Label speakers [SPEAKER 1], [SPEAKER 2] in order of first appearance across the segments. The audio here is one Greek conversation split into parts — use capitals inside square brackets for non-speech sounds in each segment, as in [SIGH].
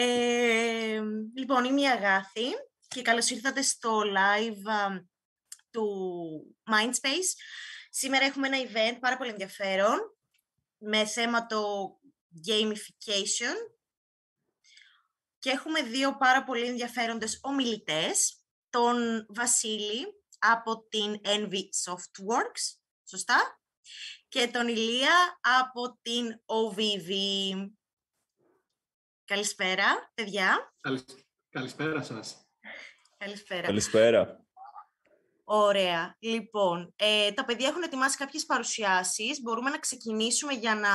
[SPEAKER 1] Ε, λοιπόν, είμαι η Αγάθη και καλώς ήρθατε στο live του Mindspace. Σήμερα έχουμε ένα event πάρα πολύ ενδιαφέρον με θέμα το gamification και έχουμε δύο πάρα πολύ ενδιαφέροντες ομιλητές, τον Βασίλη από την Envy Softworks, σωστά, και τον Ηλία από την OVV. Καλησπέρα, παιδιά.
[SPEAKER 2] Καλησπέρα σας.
[SPEAKER 1] Καλησπέρα.
[SPEAKER 3] Καλησπέρα.
[SPEAKER 1] Ωραία. Λοιπόν, ε, τα παιδιά έχουν ετοιμάσει κάποιες παρουσιάσεις. Μπορούμε να ξεκινήσουμε για να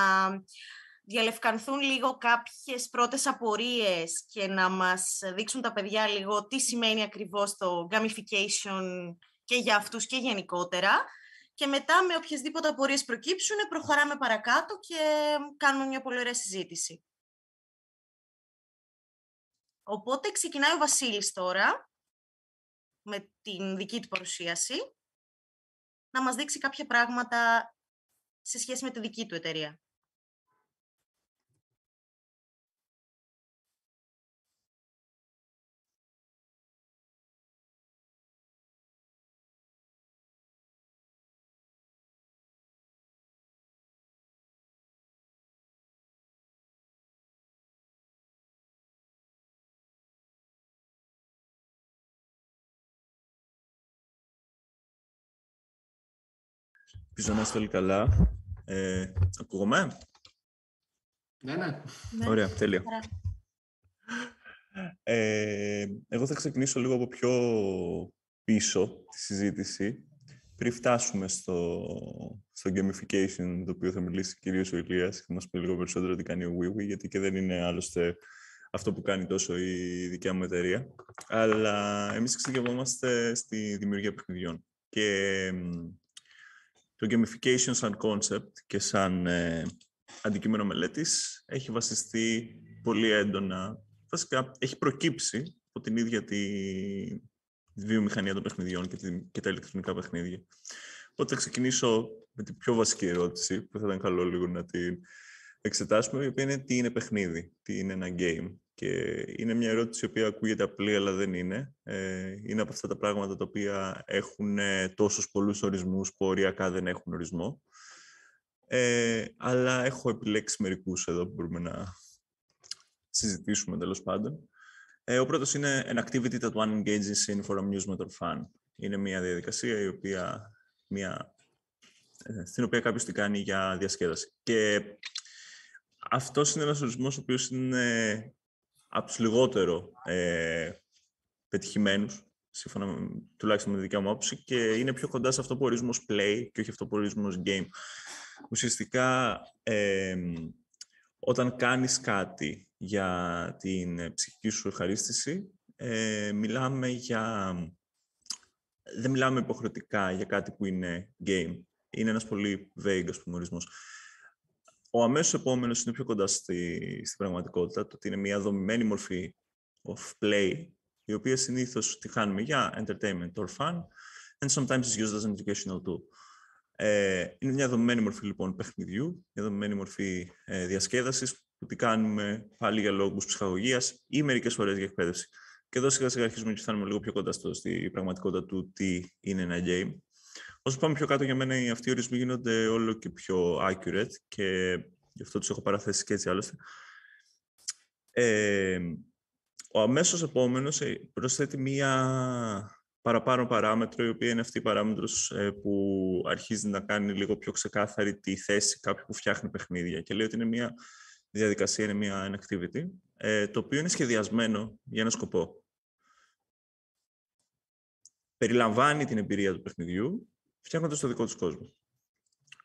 [SPEAKER 1] διαλευκανθούν λίγο κάποιες πρώτες απορίες και να μας δείξουν τα παιδιά λίγο τι σημαίνει ακριβώς το gamification και για αυτούς και γενικότερα. Και μετά με οποιασδήποτε απορίες προκύψουν προχωράμε παρακάτω και κάνουμε μια πολύ ωραία συζήτηση. Οπότε ξεκινάει ο Βασίλης τώρα με την δική του παρουσίαση να μας δείξει κάποια πράγματα σε σχέση με τη δική του εταιρεία.
[SPEAKER 3] Ελπίζω να είστε όλοι καλά. Ε, ακούγομαι;
[SPEAKER 2] Ναι, ναι.
[SPEAKER 1] Ναι.
[SPEAKER 3] Ωραία, τέλεια.
[SPEAKER 1] Ωραία.
[SPEAKER 3] Ε, εγώ θα ξεκινήσω λίγο από πιο πίσω τη συζήτηση, πριν φτάσουμε στο, στο gamification, το οποίο θα μιλήσει κυρίως ο Ηλίας και θα μας πει λίγο περισσότερο τι κάνει ο WiiWi, γιατί και δεν είναι άλλωστε αυτό που κάνει τόσο η δικιά μου εταιρεία. Αλλά εμείς εξειδικευόμαστε στη δημιουργία παιχνιδιών. Και μ, το gamification σαν concept και σαν ε, αντικείμενο μελέτης έχει βασιστεί πολύ έντονα, βασικά έχει προκύψει από την ίδια τη, τη βιομηχανία των παιχνιδιών και, τη, και τα ηλεκτρονικά παιχνίδια. Οπότε θα ξεκινήσω με την πιο βασική ερώτηση, που θα ήταν καλό λίγο να την εξετάσουμε, η οποία είναι τι είναι παιχνίδι, τι είναι ένα game. Και είναι μια ερώτηση η οποία ακούγεται απλή, αλλά δεν είναι. Ε, είναι από αυτά τα πράγματα τα οποία έχουν ε, τόσους πολλούς ορισμούς που οριακά δεν έχουν ορισμό. Ε, αλλά έχω επιλέξει μερικούς εδώ που μπορούμε να συζητήσουμε τέλος πάντων. Ε, ο πρώτος είναι an activity that one engages in for amusement or fun. Είναι μια διαδικασία η οποία, μια, ε, στην οποία κάποιος την κάνει για διασκέδαση. Και αυτός είναι ένας ορισμός ο οποίος είναι από τους λιγότερο ε, πετυχημένους, σύμφωνα με, τουλάχιστον με τη δικιά μου άποψη, και είναι πιο κοντά σε αυτό που ορίζουμε ως play και όχι αυτό που ορίζουμε ως game. Ουσιαστικά, ε, όταν κάνεις κάτι για την ε, ψυχική σου ευχαρίστηση, ε, μιλάμε για... Δεν μιλάμε υποχρεωτικά για κάτι που είναι game. Είναι ένας πολύ vague, ας πούμε, ορισμός. Ο αμέσως επόμενος είναι πιο κοντά στη, στην πραγματικότητα, το ότι είναι μια δομημένη μορφή of play, η οποία συνήθως τη χάνουμε για entertainment or fun, and sometimes is used as an educational tool. Ε, είναι μια δομημένη μορφή λοιπόν παιχνιδιού, μια δομημένη μορφή ε, διασκέδασης που τη κάνουμε πάλι για λόγους ψυχαγωγίας ή μερικές φορές για εκπαίδευση. Και εδώ σιγά σιγά αρχίζουμε και φτάνουμε λίγο πιο κοντά στο, στη πραγματικότητα του τι είναι ένα game. Όσο πάμε πιο κάτω για μένα, αυτοί οι ορισμοί γίνονται όλο και πιο accurate και γι' αυτό τους έχω παραθέσει και έτσι άλλωστε. Ε, ο αμέσως επόμενος ε, προσθέτει μία παραπάνω παράμετρο, η οποία είναι αυτή η παράμετρος ε, που αρχίζει να κάνει λίγο πιο ξεκάθαρη τη θέση κάποιου που φτιάχνει παιχνίδια. Και λέει ότι είναι μια διαδικασία, είναι μια ένα activity, ε, το οποίο είναι σχεδιασμένο για ένα σκοπό. Περιλαμβάνει την εμπειρία του παιχνιδιού, φτιάχνοντας το δικό τους κόσμο.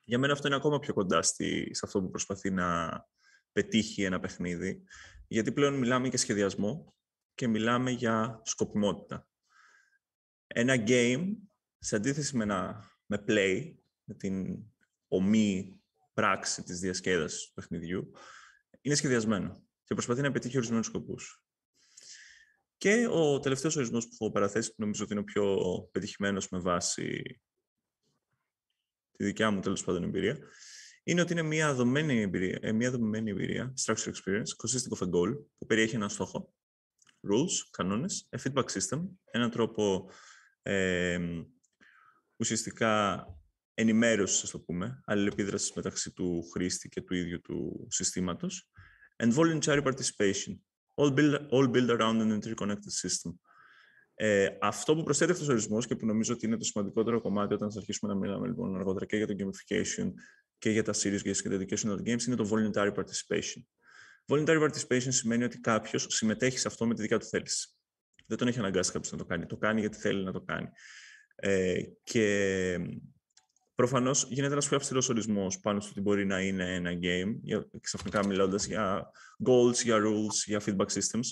[SPEAKER 3] Για μένα αυτό είναι ακόμα πιο κοντά στη, σε αυτό που προσπαθεί να πετύχει ένα παιχνίδι, γιατί πλέον μιλάμε για σχεδιασμό και μιλάμε για σκοπιμότητα. Ένα game, σε αντίθεση με, ένα, με play, με την ομή πράξη της διασκέδασης του παιχνιδιού, είναι σχεδιασμένο και προσπαθεί να πετύχει ορισμένους σκοπούς. Και ο τελευταίος ορισμός που έχω παραθέσει, που νομίζω ότι είναι ο πιο πετυχημένος με βάση τη δικιά μου τέλος πάντων εμπειρία, είναι ότι είναι μια δομημένη εμπειρία, ε, μια δομημένη εμπειρία structure experience, consisting of a goal, που περιέχει έναν στόχο, rules, κανόνες, a feedback system, έναν τρόπο ε, ουσιαστικά ενημέρωσης, ας το πούμε, αλληλεπίδρασης μεταξύ του χρήστη και του ίδιου του συστήματος, and voluntary participation, all built, all built around an interconnected system. Ε, αυτό που προσθέτει αυτός ο ορισμός και που νομίζω ότι είναι το σημαντικότερο κομμάτι όταν θα αρχίσουμε να μιλάμε λοιπόν, αργότερα και για το gamification και για τα serious games και τα educational games είναι το voluntary participation. Voluntary participation σημαίνει ότι κάποιος συμμετέχει σε αυτό με τη δικιά του θέληση. Δεν τον έχει αναγκάσει κάποιος να το κάνει. Το κάνει γιατί θέλει να το κάνει. Ε, και προφανώς γίνεται ένας πιο αυστηρός ορισμός πάνω στο ότι μπορεί να είναι ένα game, ξαφνικά μιλώντας για goals, για rules, για feedback systems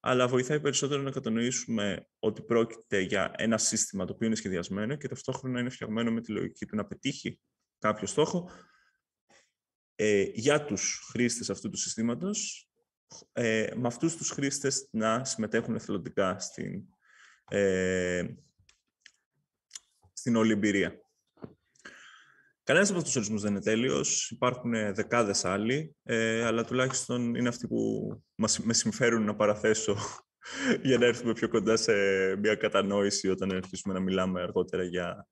[SPEAKER 3] αλλά βοηθάει περισσότερο να κατανοήσουμε ότι πρόκειται για ένα σύστημα το οποίο είναι σχεδιασμένο και ταυτόχρονα είναι φτιαγμένο με τη λογική του να πετύχει κάποιο στόχο ε, για τους χρήστες αυτού του συστήματος, ε, με αυτούς τους χρήστες να συμμετέχουν εθελοντικά στην, ε, στην όλη εμπειρία. Κανένας από αυτούς τους ορισμούς δεν είναι τέλειος. Υπάρχουν δεκάδες άλλοι, ε, αλλά τουλάχιστον είναι αυτοί που μας, με συμφέρουν να παραθέσω [LAUGHS] για να έρθουμε πιο κοντά σε μια κατανόηση όταν αρχίσουμε να μιλάμε αργότερα για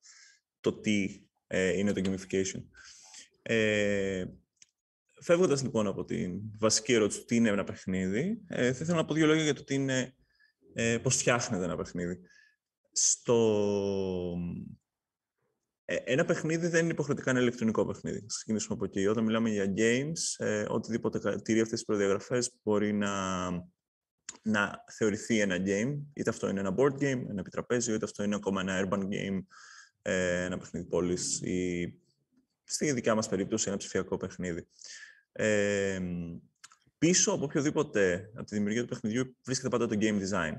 [SPEAKER 3] το τι ε, είναι το gamification. Ε, Φεύγοντας λοιπόν από την βασική ερώτηση του τι είναι ένα παιχνίδι, ε, θα ήθελα να πω δύο λόγια για το τι είναι, ε, πώς φτιάχνεται ένα παιχνίδι. Στο ε, ένα παιχνίδι δεν είναι υποχρεωτικά ένα ηλεκτρονικό παιχνίδι. Θα ξεκινήσουμε από εκεί. Όταν μιλάμε για games, ε, οτιδήποτε τηρεί αυτές τις προδιαγραφές μπορεί να, να θεωρηθεί ένα game. Είτε αυτό είναι ένα board game, ένα επιτραπέζιο, είτε αυτό είναι ακόμα ένα urban game, ε, ένα παιχνίδι πόλης ή στη δικιά μας περίπτωση ένα ψηφιακό παιχνίδι. Ε, πίσω από οποιοδήποτε από τη δημιουργία του παιχνιδιού βρίσκεται πάντα το game design.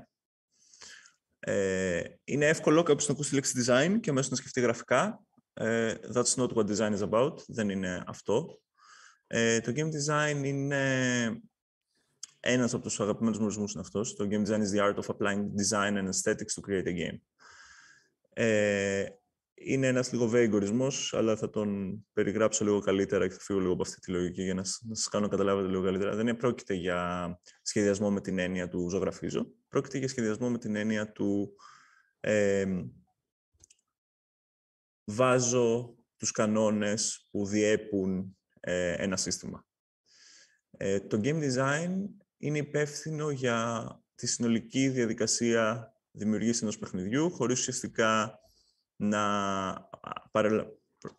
[SPEAKER 3] Ε, είναι εύκολο κάποιο να ακούσει τη λέξη design και αμέσως να σκεφτεί γραφικά. Ε, that's not what design is about. Δεν είναι αυτό. Ε, το game design είναι ένας από τους αγαπημένους μου ορισμούς είναι αυτός. Το game design is the art of applying design and aesthetics to create a game. Ε, είναι ένας λίγο vague ορισμός, αλλά θα τον περιγράψω λίγο καλύτερα και θα φύγω λίγο από αυτή τη λογική για να σας κάνω να καταλάβετε λίγο καλύτερα. Δεν πρόκειται για σχεδιασμό με την έννοια του ζωγραφίζω. Πρόκειται για σχεδιασμό με την έννοια του ε, βάζω τους κανόνες που διέπουν ε, ένα σύστημα. Ε, το game design είναι υπεύθυνο για τη συνολική διαδικασία δημιουργίας ενός παιχνιδιού, χωρίς ουσιαστικά να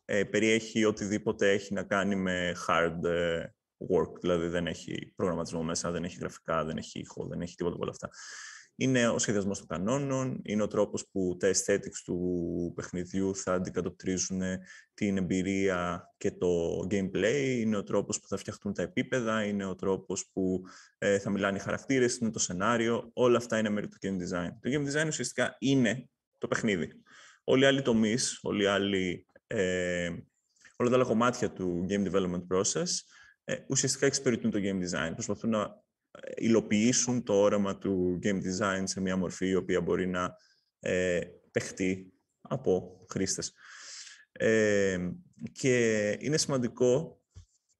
[SPEAKER 3] ε, περιέχει οτιδήποτε έχει να κάνει με hard ε, work, δηλαδή δεν έχει προγραμματισμό μέσα, δεν έχει γραφικά, δεν έχει ήχο, δεν έχει τίποτα από όλα αυτά. Είναι ο σχεδιασμός των κανόνων, είναι ο τρόπος που τα aesthetics του παιχνιδιού θα αντικατοπτρίζουν την εμπειρία και το gameplay, είναι ο τρόπος που θα φτιαχτούν τα επίπεδα, είναι ο τρόπος που ε, θα μιλάνε οι χαρακτήρες, είναι το σενάριο. Όλα αυτά είναι μέρη του game design. Το game design ουσιαστικά είναι το παιχνίδι. Όλοι οι άλλοι τομείς, όλοι οι άλλοι, ε, όλα τα άλλα κομμάτια του game development process ε, ουσιαστικά εξυπηρετούν το game design. Προσπαθούν να ε, υλοποιήσουν το όραμα του game design σε μια μορφή η οποία μπορεί να ε, παιχτεί από χρήστες. Ε, και είναι σημαντικό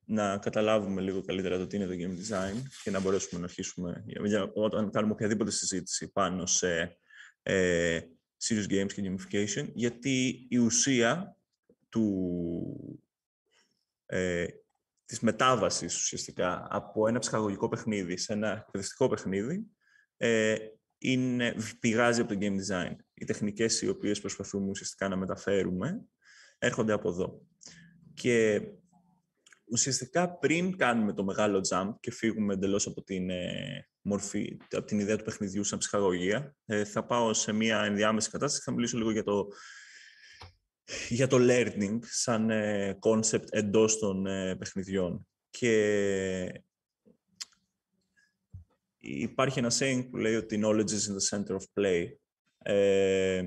[SPEAKER 3] να καταλάβουμε λίγο καλύτερα το τι είναι το game design και να μπορέσουμε να αρχίσουμε για, όταν κάνουμε οποιαδήποτε συζήτηση πάνω σε ε, serious games και gamification, γιατί η ουσία του, ε, της μετάβασης ουσιαστικά από ένα ψυχαγωγικό παιχνίδι σε ένα εκπαιδευτικό παιχνίδι ε, είναι, πηγάζει από το game design. Οι τεχνικές οι οποίες προσπαθούμε ουσιαστικά να μεταφέρουμε έρχονται από εδώ. Και ουσιαστικά πριν κάνουμε το μεγάλο jump και φύγουμε εντελώς από την ε, μορφή, από την ιδέα του παιχνιδιού σαν ψυχαγωγία, ε, θα πάω σε μια ενδιάμεση κατάσταση και θα μιλήσω λίγο για το για το learning σαν ε, concept εντός των ε, παιχνιδιών. Και υπάρχει ένα saying που λέει ότι knowledge is in the center of play. Ε,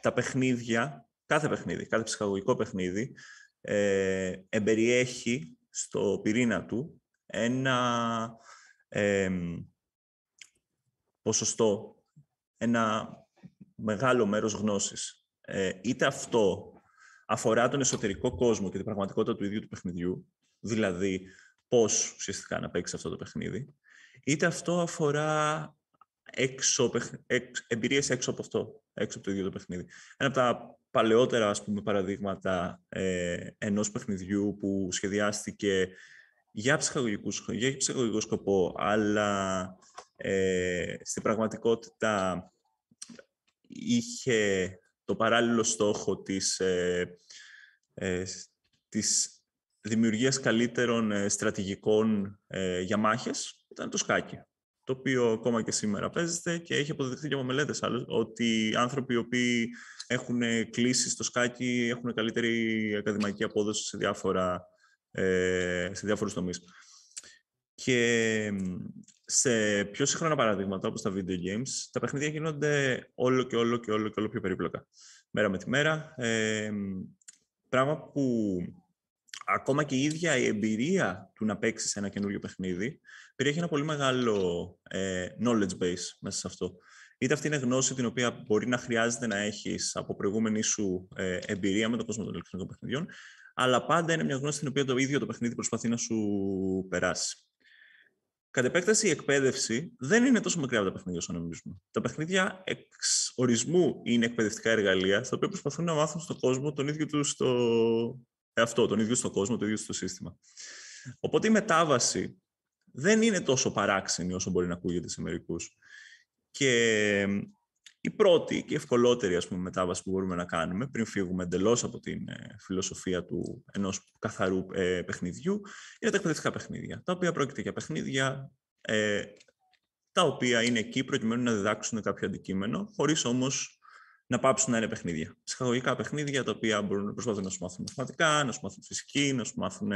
[SPEAKER 3] τα παιχνίδια, κάθε παιχνίδι, κάθε ψυχαγωγικό παιχνίδι, ε, εμπεριέχει στο πυρήνα του ένα ε, ποσοστό, ένα μεγάλο μέρος γνώσης. Ε, είτε αυτό αφορά τον εσωτερικό κόσμο και την πραγματικότητα του ίδιου του παιχνιδιού, δηλαδή πώς ουσιαστικά να παίξει αυτό το παιχνίδι, είτε αυτό αφορά έξω, εξ, εμπειρίες έξω από αυτό, έξω από το ίδιο το παιχνίδι. Ένα από τα παλαιότερα ας πούμε, παραδείγματα ε, ενός παιχνιδιού που σχεδιάστηκε για, για ψυχολογικό σκοπό, αλλά ε, στην πραγματικότητα είχε το παράλληλο στόχο της, ε, ε, της δημιουργίας καλύτερων ε, στρατηγικών ε, για μάχες, ήταν το σκάκι. Το οποίο ακόμα και σήμερα παίζεται και έχει αποδειχθεί και από μελέτες ότι άνθρωποι οι οποίοι έχουν κλείσει στο σκάκι έχουν καλύτερη ακαδημαϊκή απόδοση σε, διάφορα, ε, σε διάφορους τομείς. Και σε πιο σύγχρονα παραδείγματα, όπως τα video games, τα παιχνίδια γίνονται όλο και όλο και όλο και όλο πιο περίπλοκα. Μέρα με τη μέρα. Ε, πράγμα που ακόμα και η ίδια η εμπειρία του να παίξεις ένα καινούριο παιχνίδι περιέχει ένα πολύ μεγάλο ε, knowledge base μέσα σε αυτό. Είτε αυτή είναι γνώση την οποία μπορεί να χρειάζεται να έχεις από προηγούμενη σου ε, εμπειρία με τον κόσμο των ηλεκτρονικών παιχνιδιών, αλλά πάντα είναι μια γνώση την οποία το ίδιο το παιχνίδι προσπαθεί να σου περάσει. Κατ' επέκταση, η εκπαίδευση δεν είναι τόσο μακριά από τα παιχνίδια όσο νομίζουμε. Τα παιχνίδια εξ ορισμού είναι εκπαιδευτικά εργαλεία, στα οποία προσπαθούν να μάθουν στον κόσμο τον ίδιο τους στο αυτό, τον ίδιο στον κόσμο, το ίδιο στο σύστημα. Οπότε η μετάβαση δεν είναι τόσο παράξενη όσο μπορεί να ακούγεται σε μερικούς. Και η πρώτη και ευκολότερη ας πούμε, μετάβαση που μπορούμε να κάνουμε πριν φύγουμε εντελώς από την ε, φιλοσοφία του ενός καθαρού ε, παιχνιδιού είναι τα εκπαιδευτικά παιχνίδια, τα οποία πρόκειται για παιχνίδια ε, τα οποία είναι εκεί προκειμένου να διδάξουν κάποιο αντικείμενο, χωρίς όμως να πάψουν να είναι παιχνίδια. Ψυχαγωγικά παιχνίδια τα οποία μπορούν να προσπαθούν να σου μάθουν μαθηματικά, να σου μάθουν φυσική, να σου μάθουν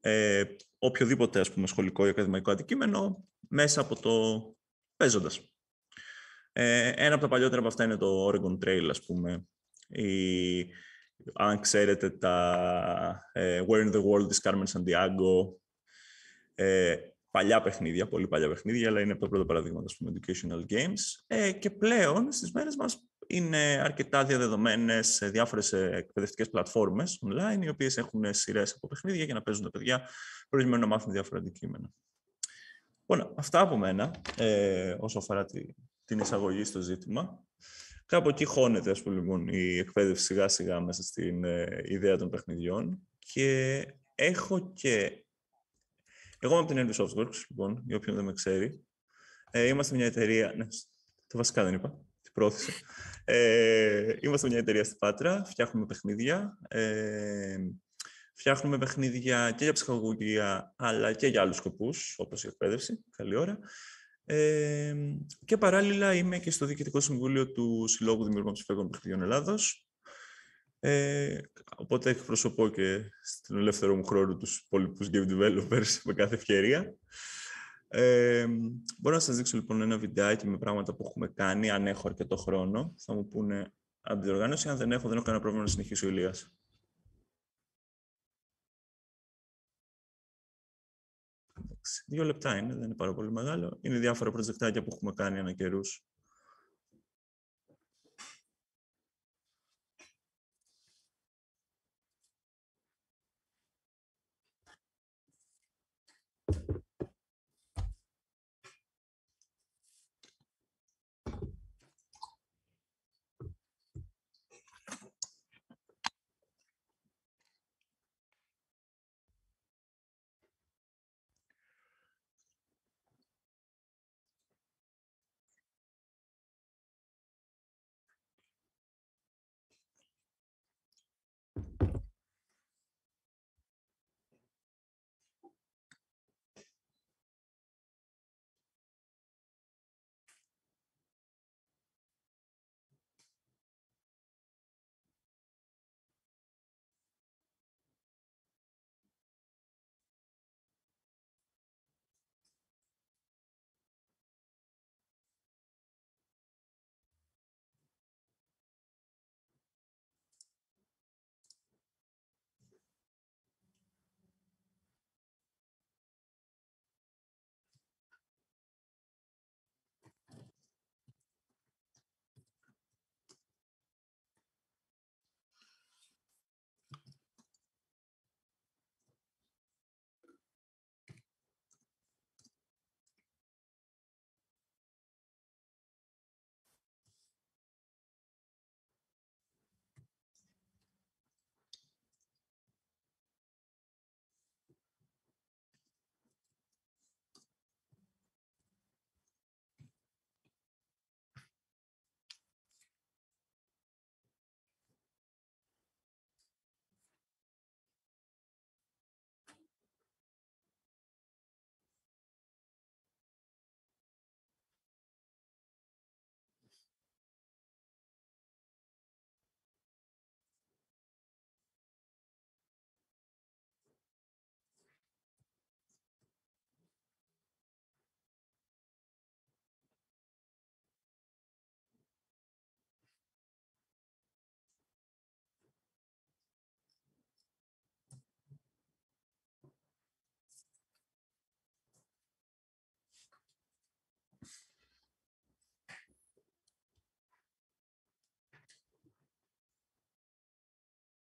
[SPEAKER 3] ε, οποιοδήποτε ας πούμε, σχολικό ή ακαδημαϊκό αντικείμενο μέσα από το παίζοντας. Ε, ένα από τα παλιότερα από αυτά είναι το Oregon Trail, ας πούμε. Η, αν ξέρετε τα ε, Where in the World is Carmen Sandiego, ε, παλιά παιχνίδια, πολύ παλιά παιχνίδια, αλλά είναι από τα πρώτα παραδείγματα, ας πούμε, educational games. Ε, και πλέον, στις μέρες μας, είναι αρκετά διαδεδομένες σε διάφορες εκπαιδευτικές πλατφόρμες online, οι οποίες έχουν σειρές από παιχνίδια για να παίζουν τα παιδιά προκειμένου να μάθουν διάφορα αντικείμενα. Λοιπόν, αυτά από μένα ε, όσο αφορά τη, την εισαγωγή στο ζήτημα. Κάπου εκεί χώνεται ας πούμε, λοιπόν, η εκπαίδευση σιγά σιγά μέσα στην ε, ιδέα των παιχνιδιών και έχω και... Εγώ είμαι από την Envy Softworks, λοιπόν, για όποιον δεν με ξέρει. Ε, είμαστε μια εταιρεία... Ναι, το βασικά δεν είπα, την πρόθεση. Ε, είμαστε μια εταιρεία στην Πάτρα, φτιάχνουμε παιχνίδια. Ε, φτιάχνουμε παιχνίδια και για ψυχαγωγία, αλλά και για άλλους σκοπούς, όπως η εκπαίδευση. Καλή ώρα. Ε, και παράλληλα είμαι και στο Διοικητικό Συμβούλιο του Συλλόγου Δημιουργών Ψηφιακών Παιχνιδιών Ελλάδος. Ε, οπότε εκπροσωπώ και στην ελεύθερο μου χρόνο τους υπόλοιπους game developers με κάθε ευκαιρία. Ε, μπορώ να σας δείξω λοιπόν ένα βιντεάκι με πράγματα που έχουμε κάνει, αν έχω αρκετό χρόνο. Θα μου πούνε από την οργάνωση, αν δεν έχω, δεν έχω κανένα πρόβλημα να συνεχίσει ο Ηλίας. Δύο λεπτά είναι, δεν είναι πάρα πολύ μεγάλο. Είναι διάφορα προτζεκτάκια που έχουμε κάνει ανά καιρούς.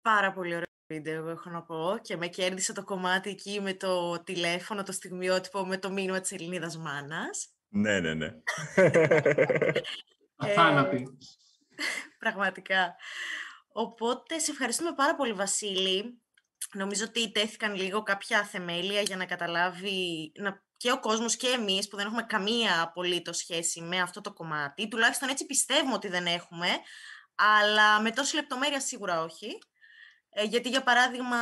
[SPEAKER 1] Πάρα πολύ ωραίο βίντεο, έχω να πω. Και με κέρδισε το κομμάτι εκεί με το τηλέφωνο, το στιγμιότυπο, με το μήνυμα της Ελληνίδας μάνας.
[SPEAKER 3] Ναι, ναι, ναι.
[SPEAKER 2] Αθάνατη.
[SPEAKER 1] Πραγματικά. Οπότε, σε ευχαριστούμε πάρα πολύ, Βασίλη. Νομίζω ότι τέθηκαν λίγο κάποια θεμέλια για να καταλάβει να, και ο κόσμος και εμείς που δεν έχουμε καμία απολύτως σχέση με αυτό το κομμάτι. Τουλάχιστον έτσι πιστεύουμε ότι δεν έχουμε, αλλά με τόση λεπτομέρεια σίγουρα όχι. Ε, γιατί, για παράδειγμα,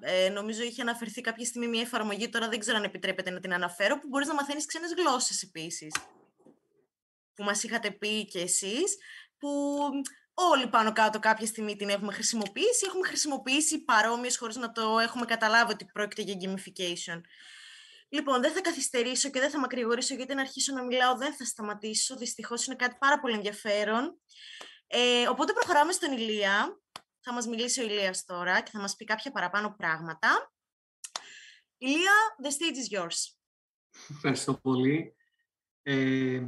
[SPEAKER 1] ε, νομίζω είχε αναφερθεί κάποια στιγμή μια εφαρμογή, τώρα δεν ξέρω αν επιτρέπεται να την αναφέρω, που μπορείς να μαθαίνεις ξένες γλώσσες επίσης. Που μας είχατε πει κι εσείς, που όλοι πάνω κάτω κάποια στιγμή την έχουμε χρησιμοποιήσει. Έχουμε χρησιμοποιήσει παρόμοιες χωρίς να το έχουμε καταλάβει ότι πρόκειται για gamification. Λοιπόν, δεν θα καθυστερήσω και δεν θα μακρηγορήσω γιατί να αρχίσω να μιλάω δεν θα σταματήσω. Δυστυχώς είναι κάτι πάρα πολύ ενδιαφέρον. Ε, οπότε προχωράμε στον Ηλία. Θα μας μιλήσει ο Ηλίας τώρα και θα μας πει κάποια παραπάνω πράγματα. Ηλία, the stage is yours.
[SPEAKER 2] Ευχαριστώ πολύ. Ε,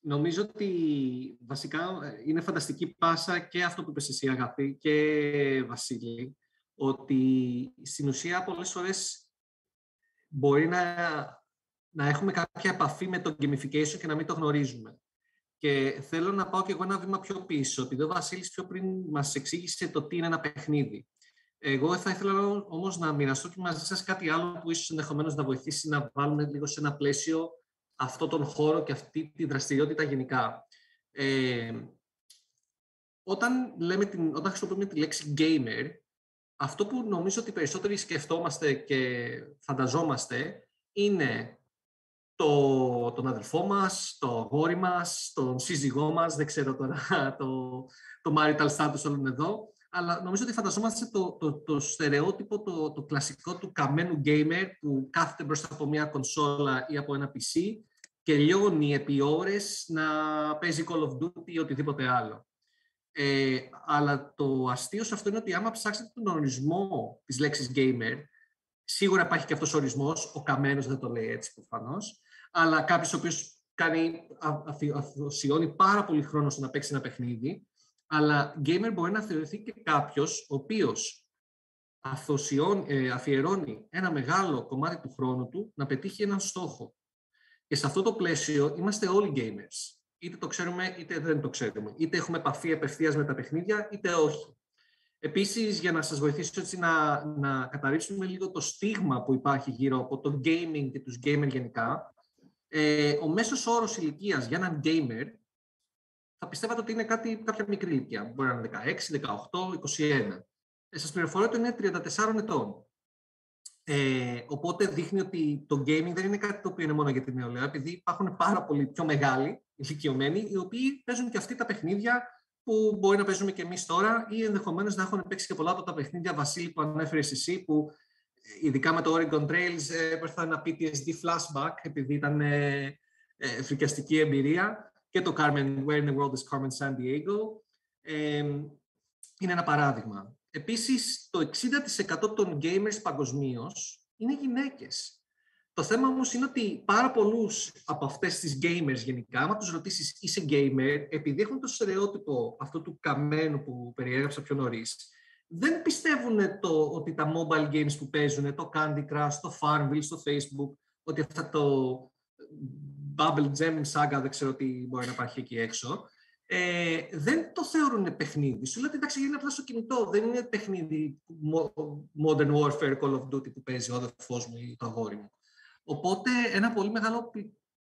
[SPEAKER 2] νομίζω ότι βασικά είναι φανταστική πάσα και αυτό που είπες εσύ Αγάπη και Βασίλη, ότι στην ουσία πολλές φορές μπορεί να, να έχουμε κάποια επαφή με το gamification και να μην το γνωρίζουμε. Και θέλω να πάω και εγώ ένα βήμα πιο πίσω, επειδή ο Βασίλης πιο πριν μας εξήγησε το τι είναι ένα παιχνίδι. Εγώ θα ήθελα όμως να μοιραστώ και μαζί σας κάτι άλλο που ίσως ενδεχομένως να βοηθήσει να βάλουμε λίγο σε ένα πλαίσιο αυτό τον χώρο και αυτή τη δραστηριότητα γενικά. Ε, όταν, λέμε την, όταν χρησιμοποιούμε τη λέξη gamer, αυτό που νομίζω ότι περισσότεροι σκεφτόμαστε και φανταζόμαστε είναι το, τον αδελφό μας, το αγόρι μας, τον σύζυγό μας, δεν ξέρω τώρα [LAUGHS] το, το marital status όλων εδώ, αλλά νομίζω ότι φανταζόμαστε το, το, το στερεότυπο, το, το κλασικό του καμένου gamer που κάθεται μπροστά από μια κονσόλα ή από ένα PC και λιώνει επί ώρες να παίζει Call of Duty ή οτιδήποτε άλλο. Ε, αλλά το αστείο σε αυτό είναι ότι άμα ψάξετε τον ορισμό της λέξης gamer, σίγουρα υπάρχει και αυτός ο ορισμός, ο καμένος δεν το λέει έτσι προφανώς, αλλά κάποιος ο οποίος κάνει, αφιώνει πάρα πολύ χρόνο στο να παίξει ένα παιχνίδι, αλλά gamer μπορεί να θεωρηθεί και κάποιος ο οποίος ε, αφιερώνει ένα μεγάλο κομμάτι του χρόνου του να πετύχει έναν στόχο. Και σε αυτό το πλαίσιο είμαστε όλοι gamers. Είτε το ξέρουμε, είτε δεν το ξέρουμε. Είτε έχουμε επαφή απευθείας με τα παιχνίδια, είτε όχι. Επίσης, για να σας βοηθήσω έτσι να, να καταρρύψουμε λίγο το στίγμα που υπάρχει γύρω από το gaming και τους gamer γενικά, ε, ο μέσος όρος ηλικίας για έναν gamer θα πιστεύατε ότι είναι κάτι, κάποια μικρή ηλικία. Μπορεί να είναι 16, 18, 21. Ε, σας πληροφορώ ότι είναι 34 ετών. Ε, οπότε δείχνει ότι το gaming δεν είναι κάτι το οποίο είναι μόνο για την νεολαία, επειδή υπάρχουν πάρα πολύ πιο μεγάλοι ηλικιωμένοι, οι οποίοι παίζουν και αυτοί τα παιχνίδια που μπορεί να παίζουμε και εμείς τώρα, ή ενδεχομένως να έχουν παίξει και πολλά από τα παιχνίδια Βασίλη που ανέφερες εσύ, που ε, ειδικά με το Oregon Trails ε, έπαιρθα ένα PTSD flashback, επειδή ήταν ε, ε, φρικιαστική εμπειρία, και το Carmen, Where in the World is Carmen San Diego. Ε, είναι ένα παράδειγμα. Επίσης, το 60% των gamers παγκοσμίως είναι γυναίκες. Το θέμα όμως είναι ότι πάρα πολλούς από αυτές τις gamers γενικά, άμα τους ρωτήσεις είσαι gamer, επειδή έχουν το στερεότυπο αυτού του καμένου που περιέγραψα πιο νωρίς, δεν πιστεύουν το, ότι τα mobile games που παίζουν, το Candy Crush, το Farmville στο Facebook, ότι αυτά το Bubble Gem Saga, δεν ξέρω τι μπορεί να υπάρχει εκεί έξω, ε, δεν το θεωρούν παιχνίδι. Σου λέει ότι εντάξει, είναι απλά στο κινητό. Δεν είναι παιχνίδι Modern Warfare, Call of Duty που παίζει ο αδερφό μου ή το αγόρι μου. Οπότε ένα πολύ μεγάλο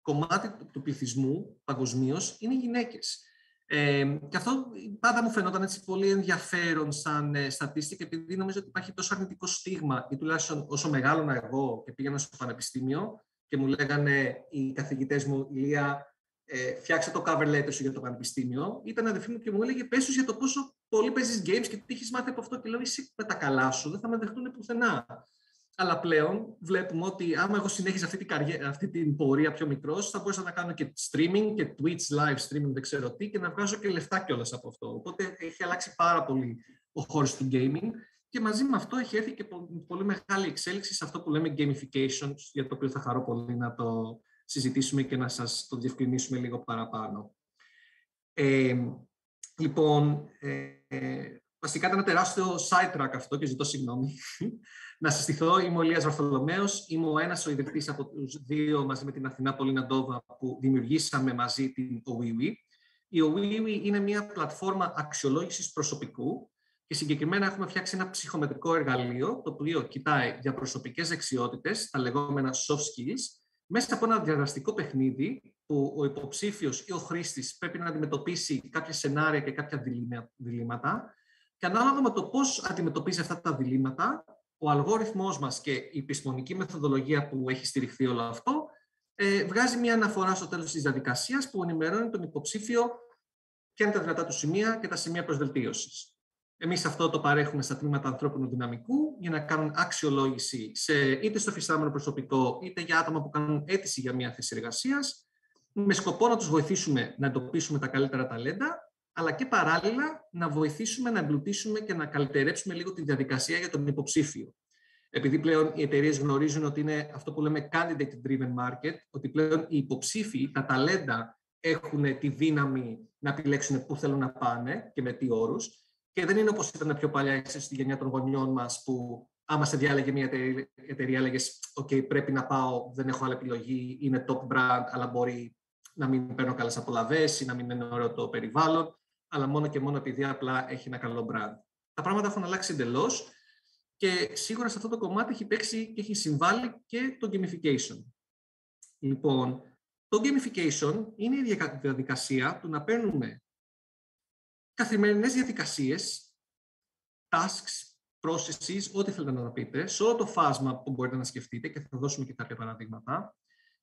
[SPEAKER 2] κομμάτι του πληθυσμού παγκοσμίως είναι οι γυναίκες. Ε, και αυτό πάντα μου φαινόταν έτσι πολύ ενδιαφέρον σαν ε, στατίστικη, επειδή νομίζω ότι υπάρχει τόσο αρνητικό στίγμα, ή τουλάχιστον όσο μεγάλωνα εγώ και πήγαινα στο πανεπιστήμιο και μου λέγανε οι καθηγητές μου, Ηλία, ε, φτιάξε το cover letter σου για το πανεπιστήμιο, ήταν αδερφή μου και μου έλεγε πες για το πόσο πολύ παίζεις games και τι έχεις μάθει από αυτό. Και λέω, εσύ με τα καλά σου δεν θα με δεχτούν πουθενά. Αλλά πλέον βλέπουμε ότι άμα εγώ συνέχιζα αυτή, την αυτή την πορεία πιο μικρός, θα μπορούσα να κάνω και streaming και Twitch live streaming, δεν ξέρω τι, και να βγάζω και λεφτά κιόλας από αυτό. Οπότε έχει αλλάξει πάρα πολύ ο χώρος του gaming. Και μαζί με αυτό έχει έρθει και πολύ μεγάλη εξέλιξη σε αυτό που λέμε gamification, για το οποίο θα χαρώ πολύ να το συζητήσουμε και να σας το διευκρινίσουμε λίγο παραπάνω. Ε, λοιπόν, ε, βασικά ήταν ένα τεράστιο side track αυτό και ζητώ συγγνώμη. να συστηθώ, είμαι ο Ηλίας Βαρθολομέος, είμαι ο ένας ο ιδρυτής από τους δύο μαζί με την Αθηνά Πολίνα Ντόβα που δημιουργήσαμε μαζί την OWIWI. Η OWIWI είναι μια πλατφόρμα αξιολόγησης προσωπικού και συγκεκριμένα έχουμε φτιάξει ένα ψυχομετρικό εργαλείο το οποίο κοιτάει για προσωπικές δεξιότητες, τα λεγόμενα soft skills, μέσα από ένα διαδραστικό παιχνίδι που ο υποψήφιος ή ο χρήστης πρέπει να αντιμετωπίσει κάποια σενάρια και κάποια διλήμματα και ανάλογα με το πώς αντιμετωπίζει αυτά τα διλήμματα, ο αλγόριθμός μας και η επιστημονική μεθοδολογία που έχει στηριχθεί όλο αυτό ε, βγάζει μια αναφορά στο τέλος της διαδικασίας που ενημερώνει τον υποψήφιο ποια είναι τα δυνατά του σημεία και τα σημεία προσβελτίωσης. Εμείς αυτό το παρέχουμε στα τμήματα ανθρώπινου δυναμικού για να κάνουν αξιολόγηση σε, είτε στο φυστάμενο προσωπικό, είτε για άτομα που κάνουν αίτηση για μια θέση εργασίας, με σκοπό να τους βοηθήσουμε να εντοπίσουμε τα καλύτερα ταλέντα, αλλά και παράλληλα να βοηθήσουμε να εμπλουτίσουμε και να καλυτερέψουμε λίγο τη διαδικασία για τον υποψήφιο. Επειδή πλέον οι εταιρείες γνωρίζουν ότι είναι αυτό που λέμε candidate-driven market, ότι πλέον οι υποψήφοι, τα ταλέντα έχουν τη δύναμη να επιλέξουν πού θέλουν να πάνε και με τι όρους, και δεν είναι όπως ήταν πιο παλιά, στη γενιά των γονιών μας, που άμα σε διάλεγε μια εταιρεία, έλεγες: OK, πρέπει να πάω, δεν έχω άλλη επιλογή, είναι top brand, αλλά μπορεί να μην παίρνω καλές απολαυέ ή να μην είναι ωραίο το περιβάλλον, αλλά μόνο και μόνο επειδή απλά έχει ένα καλό brand. Τα πράγματα έχουν αλλάξει εντελώς και σίγουρα σε αυτό το κομμάτι έχει παίξει και έχει συμβάλει και το gamification. Λοιπόν, το gamification είναι η διαδικασία του να παίρνουμε καθημερινές διαδικασίες, tasks, processes, ό,τι θέλετε να τα πείτε, σε όλο το φάσμα που μπορείτε να σκεφτείτε και θα δώσουμε και κάποια παραδείγματα.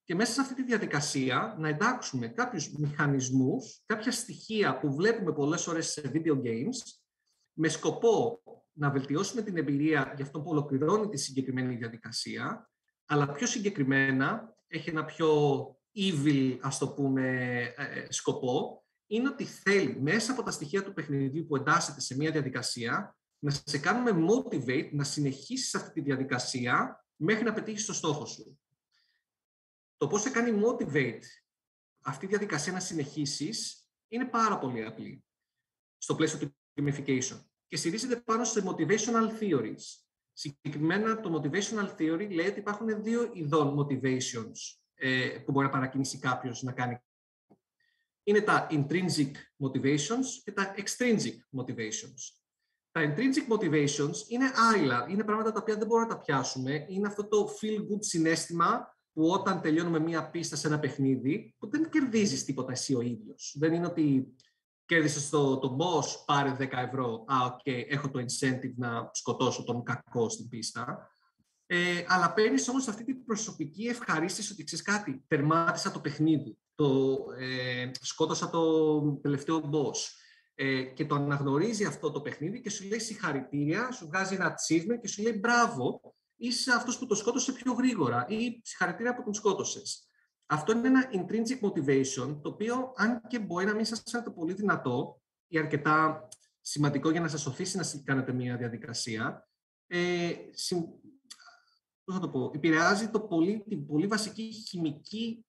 [SPEAKER 2] Και μέσα σε αυτή τη διαδικασία να εντάξουμε κάποιους μηχανισμούς, κάποια στοιχεία που βλέπουμε πολλές ώρες σε video games, με σκοπό να βελτιώσουμε την εμπειρία για αυτό που ολοκληρώνει τη συγκεκριμένη διαδικασία, αλλά πιο συγκεκριμένα έχει ένα πιο evil, ας το πούμε, ε, ε, σκοπό, είναι ότι θέλει μέσα από τα στοιχεία του παιχνιδιού που εντάσσεται σε μια διαδικασία να σε κάνουμε motivate να συνεχίσεις αυτή τη διαδικασία μέχρι να πετύχεις το στόχο σου. Το πώς σε κάνει motivate αυτή τη διαδικασία να συνεχίσεις είναι πάρα πολύ απλή στο πλαίσιο του gamification και στηρίζεται πάνω σε motivational theories. Συγκεκριμένα το motivational theory λέει ότι υπάρχουν δύο ειδών motivations ε, που μπορεί να παρακινήσει κάποιος να κάνει είναι τα intrinsic motivations και τα extrinsic motivations. Τα intrinsic motivations είναι άλλα, είναι πράγματα τα οποία δεν μπορούμε να τα πιάσουμε. Είναι αυτό το feel-good συνέστημα που όταν τελειώνουμε μία πίστα σε ένα παιχνίδι, που δεν κερδίζεις τίποτα εσύ ο ίδιος. Δεν είναι ότι κέρδισες το, το boss, πάρε 10 ευρώ, α, okay, έχω το incentive να σκοτώσω τον κακό στην πίστα. Ε, αλλά παίρνεις όμως αυτή την προσωπική ευχαρίστηση ότι ξέρεις κάτι, τερμάτισα το παιχνίδι το, ε, σκότωσα το τελευταίο boss. Ε, και το αναγνωρίζει αυτό το παιχνίδι και σου λέει συγχαρητήρια, σου βγάζει ένα achievement και σου λέει μπράβο, είσαι αυτός που το σκότωσε πιο γρήγορα ή συγχαρητήρια που τον σκότωσες. Αυτό είναι ένα intrinsic motivation, το οποίο αν και μπορεί να μην σας φαίνεται πολύ δυνατό ή αρκετά σημαντικό για να σας οθήσει να κάνετε μια διαδικασία, ε, συμ... πώς θα το πω, επηρεάζει το πολύ, την πολύ βασική χημική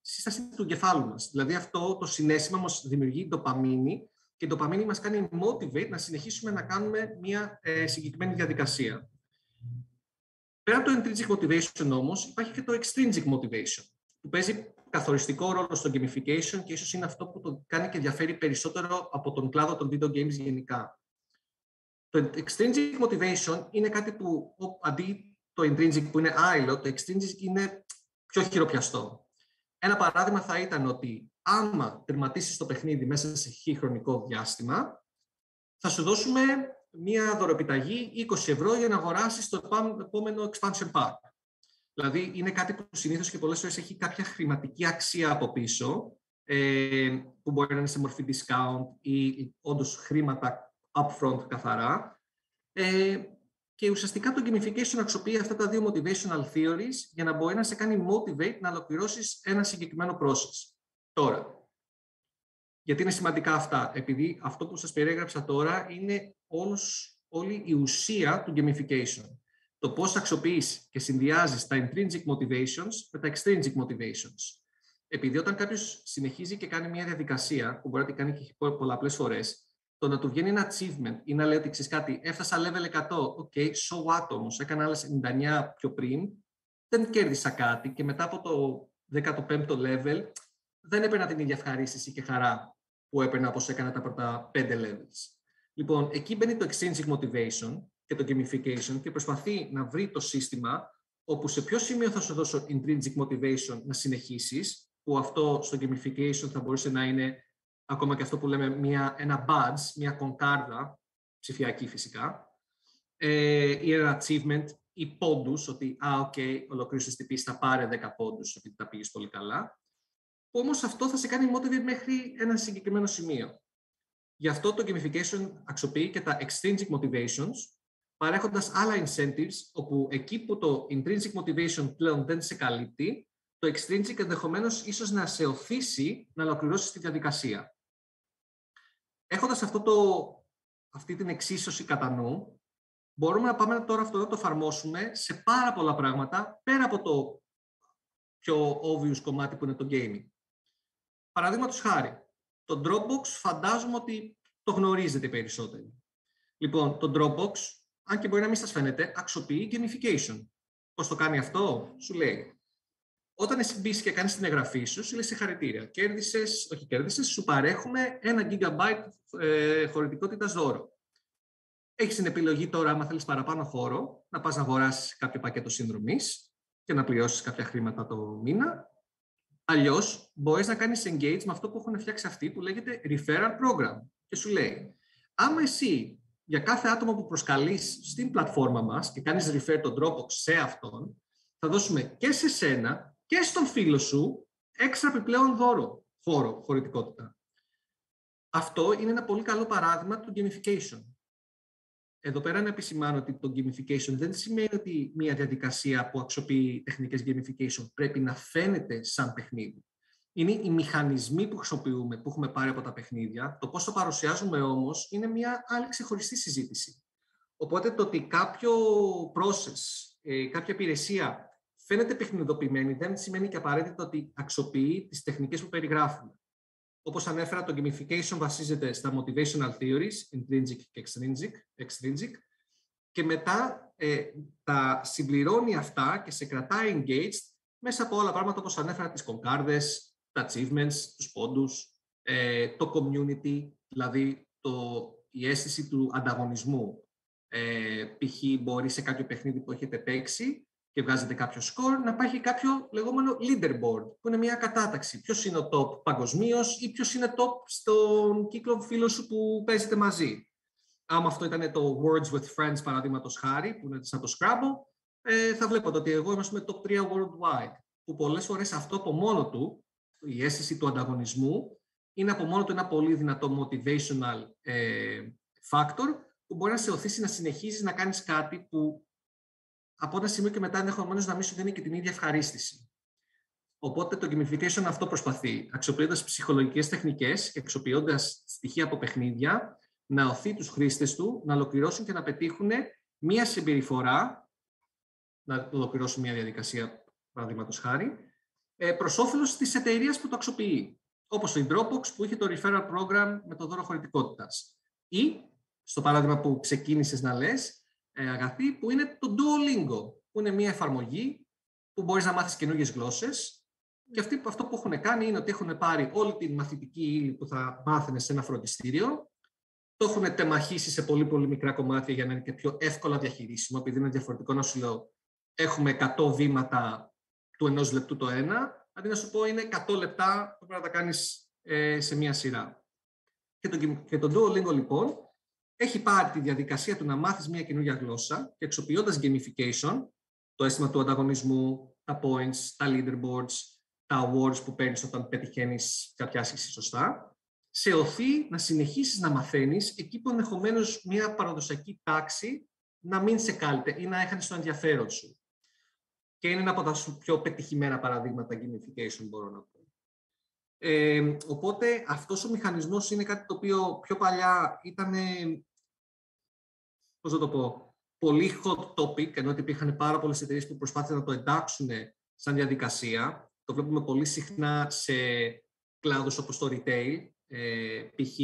[SPEAKER 2] σύσταση του κεφάλου μας. Δηλαδή αυτό το συνέστημα μας δημιουργεί ντοπαμίνη και η ντοπαμίνη μας κάνει motivate να συνεχίσουμε να κάνουμε μια ε, συγκεκριμένη διαδικασία. Πέρα από το intrinsic motivation όμως υπάρχει και το extrinsic motivation που παίζει καθοριστικό ρόλο στο gamification και ίσως είναι αυτό που το κάνει και διαφέρει περισσότερο από τον κλάδο των video games γενικά. Το extrinsic motivation είναι κάτι που αντί το intrinsic που είναι άειλο, το extrinsic είναι πιο χειροπιαστό. Ένα παράδειγμα θα ήταν ότι άμα τερματίσεις το παιχνίδι μέσα σε χι χρονικό διάστημα, θα σου δώσουμε μία δωροπιταγή 20 ευρώ για να αγοράσεις το επόμενο expansion pack. Δηλαδή, είναι κάτι που συνήθως και πολλές φορές έχει κάποια χρηματική αξία από πίσω, ε, που μπορεί να είναι σε μορφή discount ή όντως χρήματα upfront καθαρά. Ε, και ουσιαστικά το gamification αξιοποιεί αυτά τα δύο motivational theories για να μπορεί να σε κάνει motivate να ολοκληρώσεις ένα συγκεκριμένο process. Τώρα, γιατί είναι σημαντικά αυτά, επειδή αυτό που σας περιέγραψα τώρα είναι όλος, όλη η ουσία του gamification. το πώς αξιοποιείς και συνδυάζεις τα intrinsic motivations με τα extrinsic motivations. Επειδή όταν κάποιος συνεχίζει και κάνει μια διαδικασία, που μπορεί να την κάνει και πολλαπλές φορές, το να του βγαίνει ένα achievement ή να λέει ότι ξέρεις κάτι, έφτασα level 100, ok, so what όμως, έκανα άλλες 99 πιο πριν, δεν κέρδισα κάτι και μετά από το 15ο level δεν έπαιρνα την ίδια ευχαρίστηση και χαρά που έπαιρνα όπως έκανα τα πρώτα 5 levels. Λοιπόν, εκεί μπαίνει το extrinsic motivation και το gamification και προσπαθεί να βρει το σύστημα όπου σε ποιο σημείο θα σου δώσω intrinsic motivation να συνεχίσεις, που αυτό στο gamification θα μπορούσε να είναι ακόμα και αυτό που λέμε μια, ένα badge, μια κονκάρδα, ψηφιακή φυσικά, ε, ή ένα achievement ή πόντους, ότι «Α, OK, okay, ολοκλήρωσε την πίστα, πάρε 10 πόντους, επειδή τα πήγες πολύ καλά». Όμως αυτό θα σε κάνει motivate μέχρι ένα συγκεκριμένο σημείο. Γι' αυτό το gamification αξιοποιεί και τα extrinsic motivations, παρέχοντας άλλα incentives, όπου εκεί που το intrinsic motivation πλέον δεν σε καλύπτει, το extrinsic ενδεχομένως ίσως να σε ωθήσει να ολοκληρώσεις τη διαδικασία. Έχοντας αυτό το, αυτή την εξίσωση κατά νου, μπορούμε να πάμε τώρα αυτό να το εφαρμόσουμε σε πάρα πολλά πράγματα, πέρα από το πιο obvious κομμάτι που είναι το gaming. Παραδείγματος χάρη, το Dropbox φαντάζομαι ότι το γνωρίζετε περισσότερο. Λοιπόν, το Dropbox, αν και μπορεί να μην σας φαίνεται, αξιοποιεί gamification. Πώς το κάνει αυτό, σου λέει. Όταν εσύ μπεις και κάνεις την εγγραφή σου, σου λέει συγχαρητήρια. Κέρδισες, όχι κέρδισες, σου παρέχουμε ένα gigabyte ε, χωρητικότητας δώρο. Έχεις την επιλογή τώρα, άμα θέλεις παραπάνω χώρο, να πας να αγοράσεις κάποιο πακέτο συνδρομής και να πληρώσεις κάποια χρήματα το μήνα. Αλλιώς μπορείς να κάνεις engage με αυτό που έχουν φτιάξει αυτοί που λέγεται referral program. Και σου λέει, άμα εσύ για κάθε άτομο που προσκαλείς στην πλατφόρμα μας και κάνεις refer το Dropbox σε αυτόν, θα δώσουμε και σε σένα και στον φίλο σου έξτρα επιπλέον δώρο, χώρο, χωρητικότητα. Αυτό είναι ένα πολύ καλό παράδειγμα του gamification. Εδώ πέρα να επισημάνω ότι το gamification δεν σημαίνει ότι μια διαδικασία που αξιοποιεί τεχνικές gamification πρέπει να φαίνεται σαν παιχνίδι. Είναι οι μηχανισμοί που χρησιμοποιούμε, που έχουμε πάρει από τα παιχνίδια. Το πώς το παρουσιάζουμε όμως είναι μια άλλη ξεχωριστή συζήτηση. Οπότε το ότι κάποιο process, ε, κάποια υπηρεσία φαίνεται παιχνιδοποιημένη δεν σημαίνει και απαραίτητα ότι αξιοποιεί τις τεχνικές που περιγράφουμε. Όπως ανέφερα, το gamification βασίζεται στα motivational theories, intrinsic και extrinsic, extrinsic και μετά ε, τα συμπληρώνει αυτά και σε κρατάει engaged μέσα από όλα πράγματα όπως ανέφερα τις κονκάρδες, τα achievements, τους πόντους, ε, το community, δηλαδή το, η αίσθηση του ανταγωνισμού. Ε, π.χ. μπορεί σε κάποιο παιχνίδι που έχετε παίξει και βγάζετε κάποιο σκορ, να υπάρχει κάποιο λεγόμενο leaderboard, που είναι μια κατάταξη. Ποιος είναι ο top παγκοσμίως ή ποιος είναι top στον κύκλο φίλων σου που παίζετε μαζί. Άμα αυτό ήταν το Words with Friends, παραδείγματος χάρη, που είναι σαν το Scrabble, ε, θα βλέπατε ότι εγώ είμαι στο top 3 worldwide. Που πολλές φορές αυτό από μόνο του, η αίσθηση του ανταγωνισμού, είναι από μόνο του ένα πολύ δυνατό motivational ε, factor που μπορεί να σε οθήσει να συνεχίζεις να κάνεις κάτι που από ένα σημείο και μετά ενδεχομένω να μην σου δίνει και την ίδια ευχαρίστηση. Οπότε το gamification αυτό προσπαθεί, αξιοποιώντας ψυχολογικές τεχνικές και αξιοποιώντας στοιχεία από παιχνίδια, να οθεί τους χρήστες του να ολοκληρώσουν και να πετύχουν μία συμπεριφορά, να ολοκληρώσουν μία διαδικασία, παραδείγματος χάρη, ε, προς όφελος της εταιρείας που το αξιοποιεί. Όπως η Dropbox που είχε το referral program με το δώρο χωρητικότητας. Ή, στο παράδειγμα που ξεκίνησες να λες, ε, αγαθή που είναι το Duolingo, που είναι μια εφαρμογή που μπορείς να μάθεις καινούργιες γλώσσες και αυτοί, αυτό που έχουν κάνει είναι ότι έχουν πάρει όλη την μαθητική ύλη που θα μάθαινε σε ένα φροντιστήριο, το έχουν τεμαχίσει σε πολύ πολύ μικρά κομμάτια για να είναι και πιο εύκολα διαχειρίσιμο, επειδή είναι διαφορετικό να σου λέω έχουμε 100 βήματα του ενός λεπτού το ένα, αντί να σου πω είναι 100 λεπτά που πρέπει να τα κάνεις ε, σε μία σειρά. Και το, και το Duolingo λοιπόν έχει πάρει τη διαδικασία του να μάθεις μια καινούργια γλώσσα και εξοποιώντας gamification, το αίσθημα του ανταγωνισμού, τα points, τα leaderboards, τα awards που παίρνεις όταν πετυχαίνεις κάποια άσκηση σωστά, σε οθεί να συνεχίσεις να μαθαίνεις εκεί που ενδεχομένως μια παραδοσιακή τάξη να μην σε κάλυτε ή να έχανες το ενδιαφέρον σου. Και είναι ένα από τα πιο πετυχημένα παραδείγματα gamification, μπορώ να πω. Ε, οπότε αυτός ο μηχανισμός είναι κάτι το οποίο πιο παλιά ήταν πώς να το πω, πολύ hot topic, ενώ ότι υπήρχαν πάρα πολλές εταιρείες που προσπάθησαν να το εντάξουν σαν διαδικασία. Το βλέπουμε πολύ συχνά σε κλάδους όπως το retail, ε, π.χ.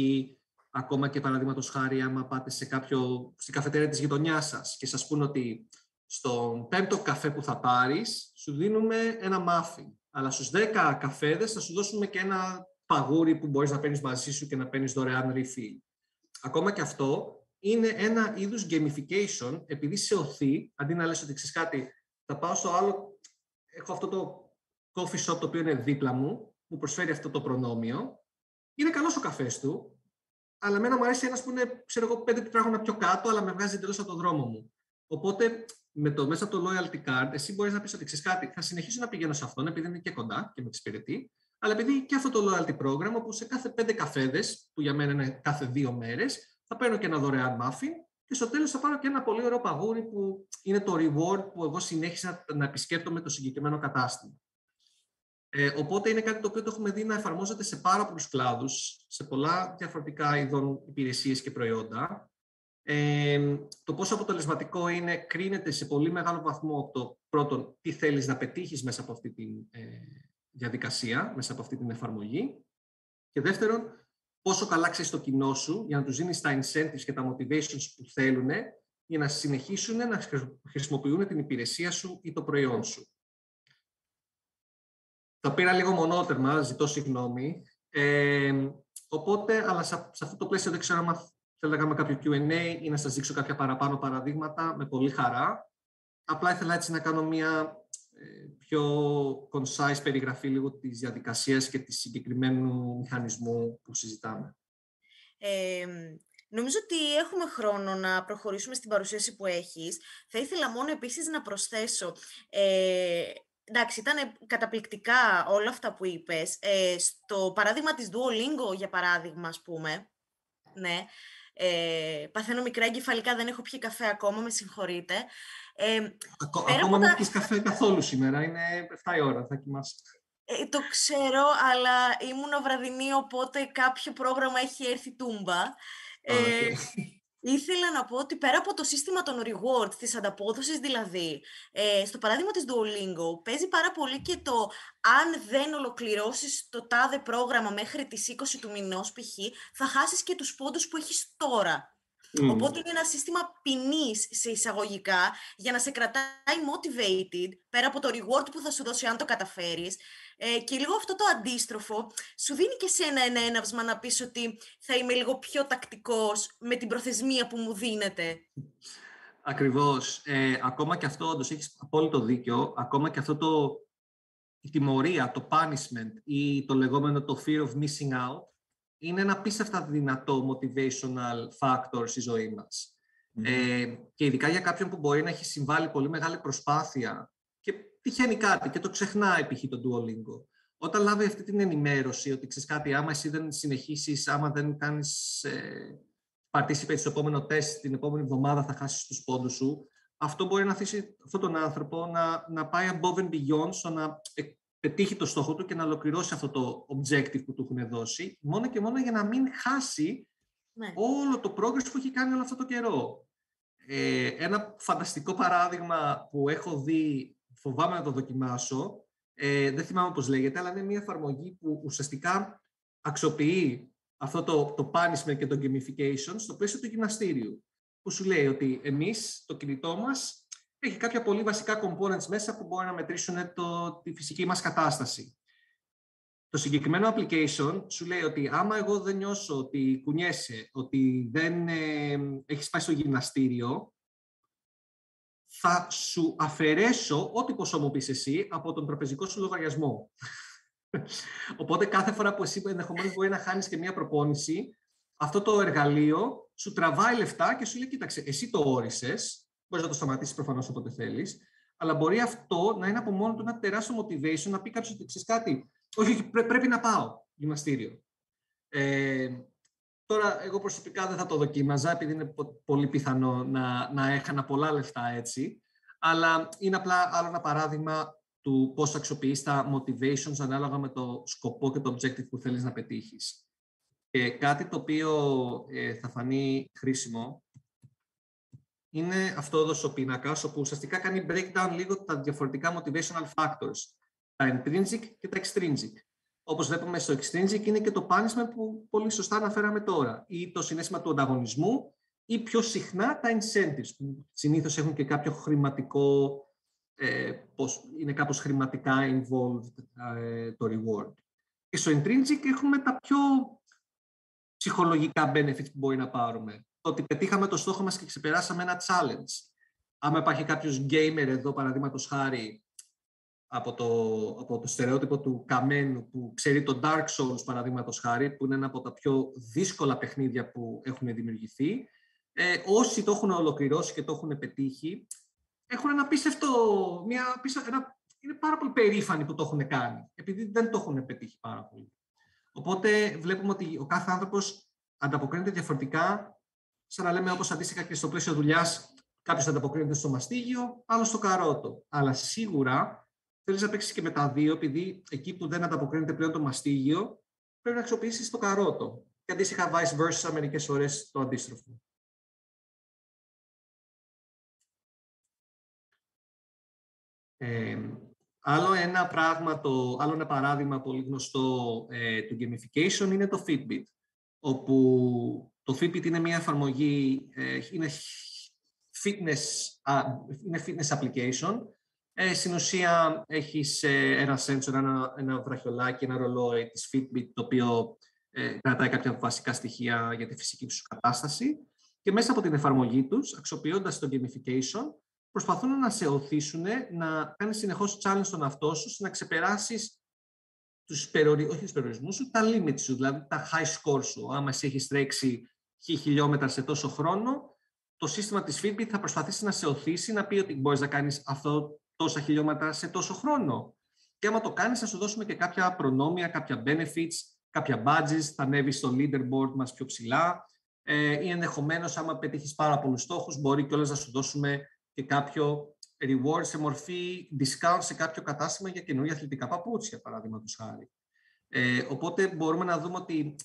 [SPEAKER 2] ακόμα και παραδείγματος χάρη άμα πάτε σε κάποιο, στην καφετέρια της γειτονιάς σας και σας πούν ότι στον πέμπτο καφέ που θα πάρεις σου δίνουμε ένα μάφι, αλλά στους 10 καφέδες θα σου δώσουμε και ένα παγούρι που μπορείς να παίρνεις μαζί σου και να παίρνεις δωρεάν refill. Ακόμα και αυτό είναι ένα είδους gamification, επειδή σε οθεί, αντί να λες ότι ξέρεις κάτι, θα πάω στο άλλο, έχω αυτό το coffee shop το οποίο είναι δίπλα μου, που προσφέρει αυτό το προνόμιο, είναι καλός ο καφές του, αλλά εμένα μου αρέσει ένας που είναι, ξέρω εγώ, πέντε τετράγωνα πιο κάτω, αλλά με βγάζει εντελώς από τον δρόμο μου. Οπότε, με το, μέσα από το loyalty card, εσύ μπορείς να πεις ότι ξέρεις κάτι, θα συνεχίσω να πηγαίνω σε αυτόν, επειδή είναι και κοντά και με εξυπηρετεί, αλλά επειδή και αυτό το loyalty program, όπου σε κάθε πέντε καφέδες, που για μένα είναι κάθε δύο μέρες, θα παίρνω και ένα δωρεάν muffin και στο τέλος θα πάρω και ένα πολύ ωραίο παγούρι που είναι το reward που εγώ συνέχισα να επισκέπτομαι το συγκεκριμένο κατάστημα. Ε, οπότε είναι κάτι το οποίο το έχουμε δει να εφαρμόζεται σε πάρα πολλούς κλάδους, σε πολλά διαφορετικά είδων υπηρεσίες και προϊόντα. Ε, το πόσο αποτελεσματικό είναι κρίνεται σε πολύ μεγάλο βαθμό από το πρώτον τι θέλεις να πετύχεις μέσα από αυτή τη ε, διαδικασία, μέσα από αυτή την εφαρμογή. Και δεύτερον, πόσο καλά ξέρεις το κοινό σου για να τους δίνεις τα incentives και τα motivations που θέλουν για να συνεχίσουν να χρησιμοποιούν την υπηρεσία σου ή το προϊόν σου. Τα πήρα λίγο μονότερμα, ζητώ συγγνώμη. Ε, οπότε, αλλά σε, αυτό το πλαίσιο δεν ξέρω αν θέλω να κάνουμε κάποιο Q&A ή να σας δείξω κάποια παραπάνω παραδείγματα, με πολύ χαρά. Απλά ήθελα έτσι να κάνω μια ε, πιο concise περιγραφή λίγο της διαδικασίας και της συγκεκριμένου μηχανισμού που συζητάμε.
[SPEAKER 1] Ε, νομίζω ότι έχουμε χρόνο να προχωρήσουμε στην παρουσίαση που έχεις. Θα ήθελα μόνο επίσης να προσθέσω... Ε, εντάξει, ήταν καταπληκτικά όλα αυτά που είπες. Ε, στο παράδειγμα της Duolingo, για παράδειγμα, ας πούμε, ναι, ε, παθαίνω μικρά εγκεφαλικά, δεν έχω πιει καφέ ακόμα, με συγχωρείτε.
[SPEAKER 2] Ε, ακόμα δεν τα... καφέ καθόλου σήμερα, είναι 7 η ώρα, θα κοιμάσαι.
[SPEAKER 1] Ε, το ξέρω, αλλά ήμουν βραδινή, οπότε κάποιο πρόγραμμα έχει έρθει τούμπα. Ε, ήθελα να πω ότι πέρα από το σύστημα των rewards, της ανταπόδοσης δηλαδή, ε, στο παράδειγμα της Duolingo, παίζει πάρα πολύ και το αν δεν ολοκληρώσεις το τάδε πρόγραμμα μέχρι τις 20 του μηνός π.χ., θα χάσεις και τους πόντους που έχεις τώρα. Οπότε είναι ένα σύστημα ποινής σε εισαγωγικά για να σε κρατάει motivated πέρα από το reward που θα σου δώσει αν το καταφέρεις. Ε, και λίγο αυτό το αντίστροφο σου δίνει και σε ένα, ένα έναυσμα να πεις ότι θα είμαι λίγο πιο τακτικός με την προθεσμία που μου δίνεται.
[SPEAKER 2] Ακριβώς. Ε, ακόμα και αυτό, όντως έχεις απόλυτο δίκιο, ακόμα και αυτό το, η τιμωρία, το punishment ή το λεγόμενο το fear of missing out, είναι ένα απίστευτα δυνατό motivational factor στη ζωή μας. Ε, και ειδικά για κάποιον που μπορεί να έχει συμβάλει πολύ μεγάλη προσπάθεια και τυχαίνει κάτι και το ξεχνάει π.χ. το Duolingo. Όταν λάβει αυτή την ενημέρωση ότι ξέρεις κάτι, άμα εσύ δεν συνεχίσεις, άμα δεν κάνεις ε, participate στο επόμενο τεστ την επόμενη εβδομάδα θα χάσεις τους πόντους σου, αυτό μπορεί να αφήσει αυτόν τον άνθρωπο να, να πάει above and beyond στο να πετύχει το στόχο του και να ολοκληρώσει αυτό το objective που του έχουν δώσει, μόνο και μόνο για να μην χάσει ναι. όλο το progress που έχει κάνει όλο αυτό το καιρό. Ε, ένα φανταστικό παράδειγμα που έχω δει, φοβάμαι να το δοκιμάσω, ε, δεν θυμάμαι πώς λέγεται, αλλά είναι μια εφαρμογή που ουσιαστικά αξιοποιεί αυτό το, το punishment και το gamification στο πλαίσιο του γυμναστήριου. Που σου λέει ότι εμείς, το κινητό μας, έχει κάποια πολύ βασικά components μέσα που μπορεί να μετρήσουν το, τη φυσική μας κατάσταση. Το συγκεκριμένο application σου λέει ότι άμα εγώ δεν νιώσω ότι κουνιέσαι, ότι δεν ε, έχεις πάει στο γυμναστήριο, θα σου αφαιρέσω ό,τι ποσό μου πεις εσύ από τον τραπεζικό σου λογαριασμό. [LAUGHS] Οπότε κάθε φορά που εσύ ενδεχομένως μπορεί να χάνεις και μία προπόνηση, αυτό το εργαλείο σου τραβάει λεφτά και σου λέει, κοίταξε, εσύ το όρισες, Μπορείς να το σταματήσεις προφανώς όποτε θέλεις. Αλλά μπορεί αυτό να είναι από μόνο του ένα τεράστιο motivation να πει κάποιος ότι ξέρεις κάτι. Όχι, πρέπει να πάω γυμναστήριο. Ε, τώρα, εγώ προσωπικά δεν θα το δοκίμαζα, επειδή είναι πολύ πιθανό να, να έχανα πολλά λεφτά έτσι. Αλλά είναι απλά άλλο ένα παράδειγμα του πώς αξιοποιείς τα motivations ανάλογα με το σκοπό και το objective που θέλεις να πετύχεις. Και κάτι το οποίο ε, θα φανεί χρήσιμο είναι αυτό ο πίνακας, όπου ουσιαστικά κάνει breakdown λίγο τα διαφορετικά motivational factors, τα intrinsic και τα extrinsic. Όπως βλέπουμε στο extrinsic είναι και το punishment που πολύ σωστά αναφέραμε τώρα, ή το συνέστημα του ανταγωνισμού, ή πιο συχνά τα incentives, που συνήθως έχουν και κάποιο χρηματικό, ε, πώς είναι κάπως χρηματικά involved ε, το reward. Και στο intrinsic έχουμε τα πιο ψυχολογικά benefits που μπορεί να πάρουμε. Το ότι πετύχαμε το στόχο μας και ξεπεράσαμε ένα challenge. Άμα υπάρχει κάποιος gamer εδώ, παραδείγματος χάρη, από το, από το στερεότυπο του καμένου που ξέρει το Dark Souls, παραδείγματος χάρη, που είναι ένα από τα πιο δύσκολα παιχνίδια που έχουν δημιουργηθεί, ε, όσοι το έχουν ολοκληρώσει και το έχουν πετύχει, έχουν ένα πίστευτο, μια, ένα, είναι πάρα πολύ περήφανοι που το έχουν κάνει, επειδή δεν το έχουν πετύχει πάρα πολύ. Οπότε βλέπουμε ότι ο κάθε άνθρωπος ανταποκρίνεται διαφορετικά, σαν να λέμε όπως αντίστοιχα και στο πλαίσιο δουλειάς, κάποιος ανταποκρίνεται στο μαστίγιο, άλλο στο καρότο. Αλλά σίγουρα θέλεις να παίξεις και με τα δύο, επειδή εκεί που δεν ανταποκρίνεται πλέον το μαστίγιο, πρέπει να αξιοποιήσεις το καρότο. Και αντίστοιχα, vice versa, μερικές φορές το αντίστροφο. Ε, Άλλο ένα, πράγμα, το, άλλο ένα παράδειγμα πολύ γνωστό ε, του gamification είναι το Fitbit, όπου το Fitbit είναι μια εφαρμογή, ε, είναι, fitness, είναι fitness application. Ε, στην ουσία έχεις ε, ένα sensor, ένα, ένα βραχιολάκι, ένα ρολόι της Fitbit, το οποίο ε, κρατάει κάποια βασικά στοιχεία για τη φυσική σου κατάσταση και μέσα από την εφαρμογή τους, αξιοποιώντας το gamification, προσπαθούν να σε οθήσουν να κάνεις συνεχώς challenge στον εαυτό σου, να ξεπεράσεις τους περιορισμούς σου, τα limits σου, δηλαδή τα high score σου. Άμα εσύ έχεις τρέξει χι χιλιόμετρα σε τόσο χρόνο, το σύστημα της Fitbit θα προσπαθήσει να σε οθήσει, να πει ότι μπορείς να κάνεις αυτό τόσα χιλιόμετρα σε τόσο χρόνο. Και άμα το κάνεις, θα σου δώσουμε και κάποια προνόμια, κάποια benefits, κάποια badges, θα ανέβεις στο leaderboard μας πιο ψηλά ε, ή ενδεχομένως άμα πετύχεις πάρα πολλούς στόχους, μπορεί κιόλας να σου δώσουμε και κάποιο reward σε μορφή discount σε κάποιο κατάστημα για καινούργια αθλητικά παπούτσια, παράδειγμα του χάρη. Ε, οπότε μπορούμε να δούμε ότι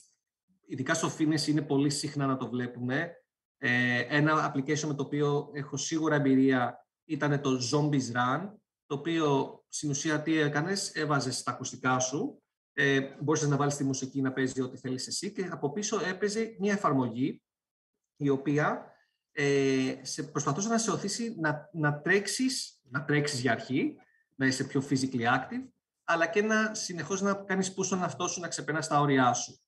[SPEAKER 2] ειδικά στο fitness είναι πολύ συχνά να το βλέπουμε. Ε, ένα application με το οποίο έχω σίγουρα εμπειρία ήταν το Zombies Run, το οποίο στην ουσία τι έκανες, έβαζες τα ακουστικά σου, ε, μπορούσες να βάλεις τη μουσική να παίζει ό,τι θέλεις εσύ και από πίσω έπαιζε μια εφαρμογή η οποία ε, σε, προσπαθούσε να σε οθήσει να, να, τρέξεις, να τρέξεις για αρχή, να είσαι πιο physically active, αλλά και να συνεχώς να κάνεις push τον αυτό σου, να ξεπερνάς τα όρια σου.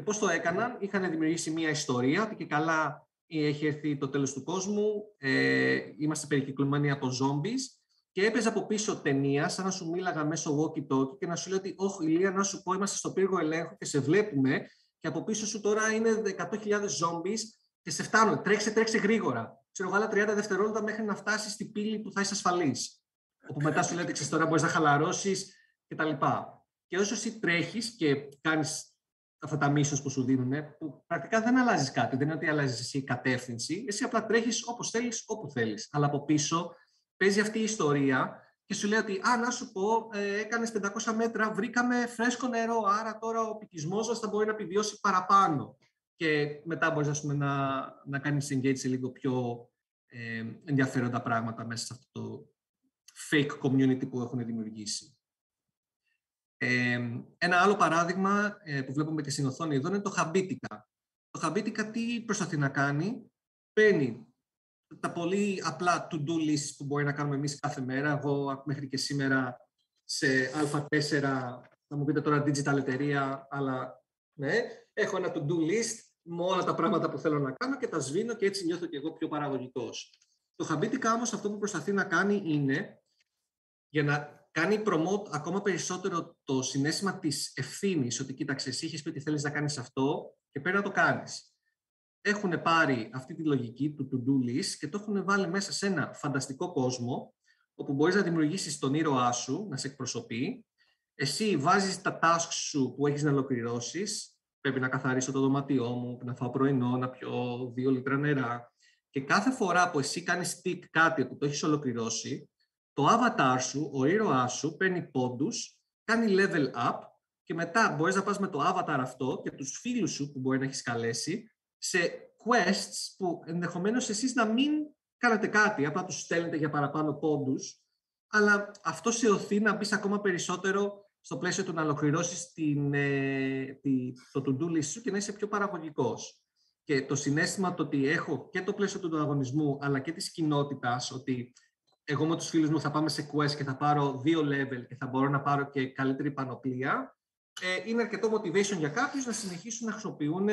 [SPEAKER 2] Και πώς το έκαναν, είχαν δημιουργήσει μια ιστορία, ότι και καλά έχει έρθει το τέλος του κόσμου, ε, είμαστε περικυκλωμένοι από zombies και έπαιζε από πίσω ταινία, σαν να σου μίλαγα μέσω walkie-talkie και να σου λέει ότι «Όχι, Ηλία, να σου πω, είμαστε στο πύργο ελέγχου και σε βλέπουμε και από πίσω σου τώρα είναι 100.000 zombies και σε φτάνουν. Τρέξε, τρέξε γρήγορα. Ξέρω εγώ, 30 δευτερόλεπτα μέχρι να φτάσεις στην πύλη που θα είσαι ασφαλής. Όπου μετά σου λέτε, τώρα μπορείς να χαλαρώσεις κτλ. Και όσο εσύ τρέχεις και κάνεις αυτά τα μίσος που σου δίνουν, που πρακτικά δεν αλλάζεις κάτι, δεν είναι ότι αλλάζεις εσύ κατεύθυνση, εσύ απλά τρέχεις όπως θέλεις, όπου θέλεις. Αλλά από πίσω παίζει αυτή η ιστορία και σου λέει ότι, α, να σου πω, ε, έκανες 500 μέτρα, βρήκαμε φρέσκο νερό, άρα τώρα ο πικισμός μας θα μπορεί να επιβιώσει παραπάνω και μετά μπορείς πούμε, να, να κάνεις engage σε λίγο πιο ε, ενδιαφέροντα πράγματα μέσα σε αυτό το fake community που έχουν δημιουργήσει. Ε, ένα άλλο παράδειγμα ε, που βλέπουμε και στην οθόνη εδώ είναι το Habitica. Το Habitica τι προσπαθεί να κάνει, παίρνει τα πολύ απλά to-do lists που μπορεί να κάνουμε εμείς κάθε μέρα. Εγώ μέχρι και σήμερα σε α4, θα μου πείτε τώρα digital εταιρεία, αλλά ναι, έχω ένα to-do list με όλα τα πράγματα που θέλω να κάνω και τα σβήνω και έτσι νιώθω και εγώ πιο παραγωγικός. Το Habitica όμως αυτό που προσπαθεί να κάνει είναι για να κάνει promote ακόμα περισσότερο το συνέστημα της ευθύνης ότι κοίταξε, εσύ έχεις πει ότι θέλεις να κάνεις αυτό και πρέπει να το κάνεις. Έχουν πάρει αυτή τη λογική του to-do list και το έχουν βάλει μέσα σε ένα φανταστικό κόσμο όπου μπορείς να δημιουργήσεις τον ήρωά σου, να σε εκπροσωπεί. Εσύ βάζεις τα tasks σου που έχεις να ολοκληρώσεις πρέπει να καθαρίσω το δωμάτιό μου, να φάω πρωινό, να πιω δύο λίτρα νερά. Και κάθε φορά που εσύ κάνεις tick κάτι που το έχεις ολοκληρώσει, το avatar σου, ο ήρωάς σου, παίρνει πόντους, κάνει level up και μετά μπορείς να πας με το avatar αυτό και τους φίλους σου που μπορεί να έχεις καλέσει σε quests που ενδεχομένως εσείς να μην κάνετε κάτι, απλά τους στέλνετε για παραπάνω πόντους, αλλά αυτό σε οθεί να μπεις ακόμα περισσότερο στο πλαίσιο του να ολοκληρώσεις ε, το to-do list σου και να είσαι πιο παραγωγικός. Και το συνέστημα το ότι έχω και το πλαίσιο του αγωνισμού, αλλά και της κοινότητας, ότι εγώ με τους φίλους μου θα πάμε σε quest και θα πάρω δύο level και θα μπορώ να πάρω και καλύτερη πανοπλία, ε, είναι αρκετό motivation για κάποιους να συνεχίσουν να χρησιμοποιούν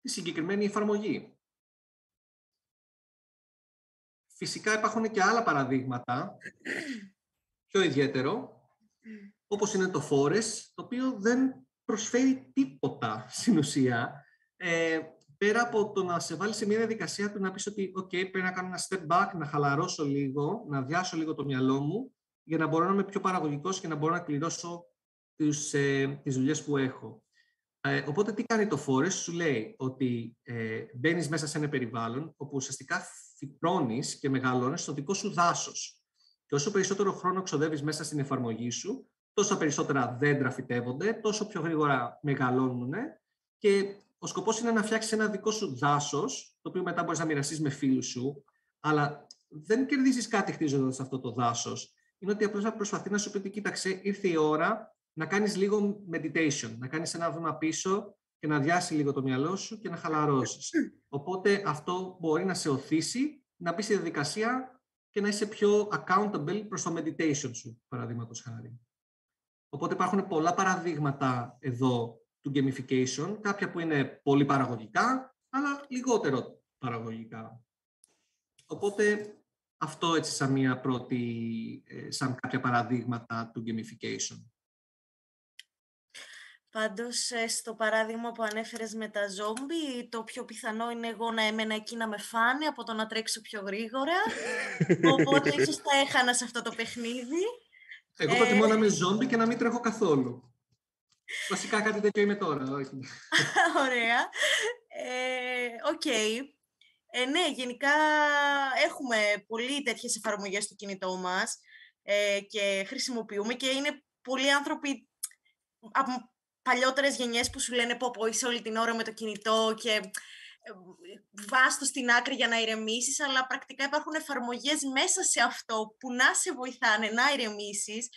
[SPEAKER 2] τη συγκεκριμένη εφαρμογή. Φυσικά υπάρχουν και άλλα παραδείγματα, πιο ιδιαίτερο, όπως είναι το Forest, το οποίο δεν προσφέρει τίποτα στην ουσία. Ε, πέρα από το να σε βάλει σε μια διαδικασία του να πεις ότι «ΟΚ, πρέπει να κάνω ένα step back, να χαλαρώσω λίγο, να διάσω λίγο το μυαλό μου, για να μπορώ να είμαι πιο παραγωγικός και να μπορώ να κληρώσω τις, ε, τις δουλειές που έχω». Ε, οπότε τι κάνει το Forest, σου λέει ότι ε, μπαίνεις μέσα σε ένα περιβάλλον όπου ουσιαστικά φυτρώνεις και μεγαλώνεις το δικό σου δάσος. Και όσο περισσότερο χρόνο ξοδεύεις μέσα στην εφαρμογή σου, τόσο περισσότερα δέντρα φυτεύονται, τόσο πιο γρήγορα μεγαλώνουν και ο σκοπός είναι να φτιάξεις ένα δικό σου δάσος, το οποίο μετά μπορείς να μοιραστείς με φίλους σου, αλλά δεν κερδίζεις κάτι χτίζοντας αυτό το δάσος. Είναι ότι απλώς θα προσπαθεί να σου πει ότι κοίταξε, ήρθε η ώρα να κάνεις λίγο meditation, να κάνεις ένα βήμα πίσω και να διάσει λίγο το μυαλό σου και να χαλαρώσεις. Οπότε αυτό μπορεί να σε οθήσει να μπεις στη διαδικασία και να είσαι πιο accountable προς το meditation σου, παραδείγματος χάρη. Οπότε υπάρχουν πολλά παραδείγματα εδώ του gamification, κάποια που είναι πολύ παραγωγικά, αλλά λιγότερο παραγωγικά. Οπότε αυτό έτσι σαν μια πρώτη, ε, σαν κάποια παραδείγματα του gamification.
[SPEAKER 1] Πάντως, ε, στο παράδειγμα που ανέφερες με τα ζόμπι, το πιο πιθανό είναι εγώ να έμενα εκεί να με φάνε από το να τρέξω πιο γρήγορα. [LAUGHS] Οπότε, ίσως θα έχανα σε αυτό το παιχνίδι.
[SPEAKER 2] Εγώ προτιμώ να είμαι ζόμπι και να μην τρέχω καθόλου. Βασικά κάτι τέτοιο είμαι τώρα. [LAUGHS]
[SPEAKER 1] Ωραία. Ε, οκ. Ε, ναι, γενικά έχουμε πολύ τέτοιες εφαρμογές στο κινητό μας ε, και χρησιμοποιούμε και είναι πολλοί άνθρωποι από παλιότερες γενιές που σου λένε πω πω είσαι όλη την ώρα με το κινητό και ε, βάστο στην άκρη για να ηρεμήσεις, αλλά πρακτικά υπάρχουν εφαρμογές μέσα σε αυτό που να σε βοηθάνε να ηρεμήσεις,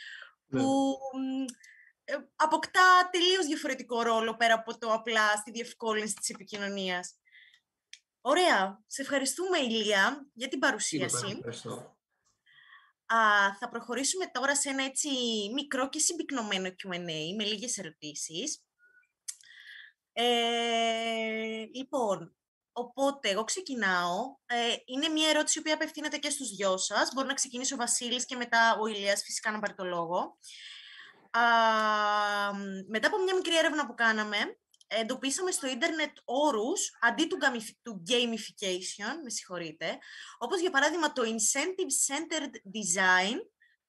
[SPEAKER 1] ναι. που ε, αποκτά τελείως διαφορετικό ρόλο πέρα από το απλά στη διευκόλυνση της επικοινωνίας. Ωραία. Σε ευχαριστούμε, Ηλία, για την παρουσίαση. Α, θα προχωρήσουμε τώρα σε ένα έτσι μικρό και συμπυκνωμένο Q&A με λίγες ερωτήσεις. Ε, λοιπόν, οπότε εγώ ξεκινάω. Ε, είναι μια ερώτηση που απευθύνεται και στους δυο σας. Μπορεί να ξεκινήσει ο Βασίλης και μετά ο Ηλίας φυσικά να πάρει το λόγο. Α, μετά από μια μικρή έρευνα που κάναμε, εντοπίσαμε στο ίντερνετ όρους αντί του, του gamification, με συγχωρείτε, όπως για παράδειγμα το incentive-centered design,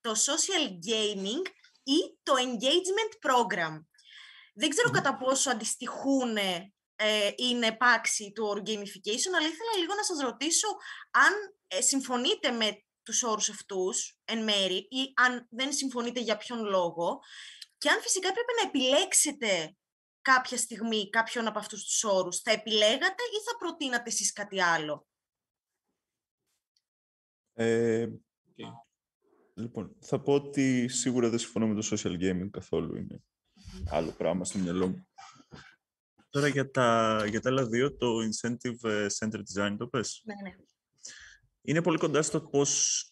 [SPEAKER 1] το social gaming ή το engagement program. Δεν ξέρω κατά πόσο αντιστοιχούν ε, είναι επάξι του όρου gamification, αλλά ήθελα λίγο να σας ρωτήσω αν ε, συμφωνείτε με τους όρους αυτούς εν μέρη ή αν δεν συμφωνείτε για ποιον λόγο και αν φυσικά πρέπει να επιλέξετε κάποια στιγμή κάποιον από αυτούς τους όρους, θα επιλέγατε ή θα προτείνατε εσείς κάτι άλλο;
[SPEAKER 3] Ε, Λοιπόν, θα πω ότι σίγουρα δεν συμφωνώ με το social gaming καθόλου. Είναι άλλο πράγμα στο μυαλό μου. Τώρα για τα, για τα άλλα δύο, το incentive ε, center design, το πες;
[SPEAKER 1] Ναι, ναι.
[SPEAKER 3] Είναι πολύ κοντά στο πώς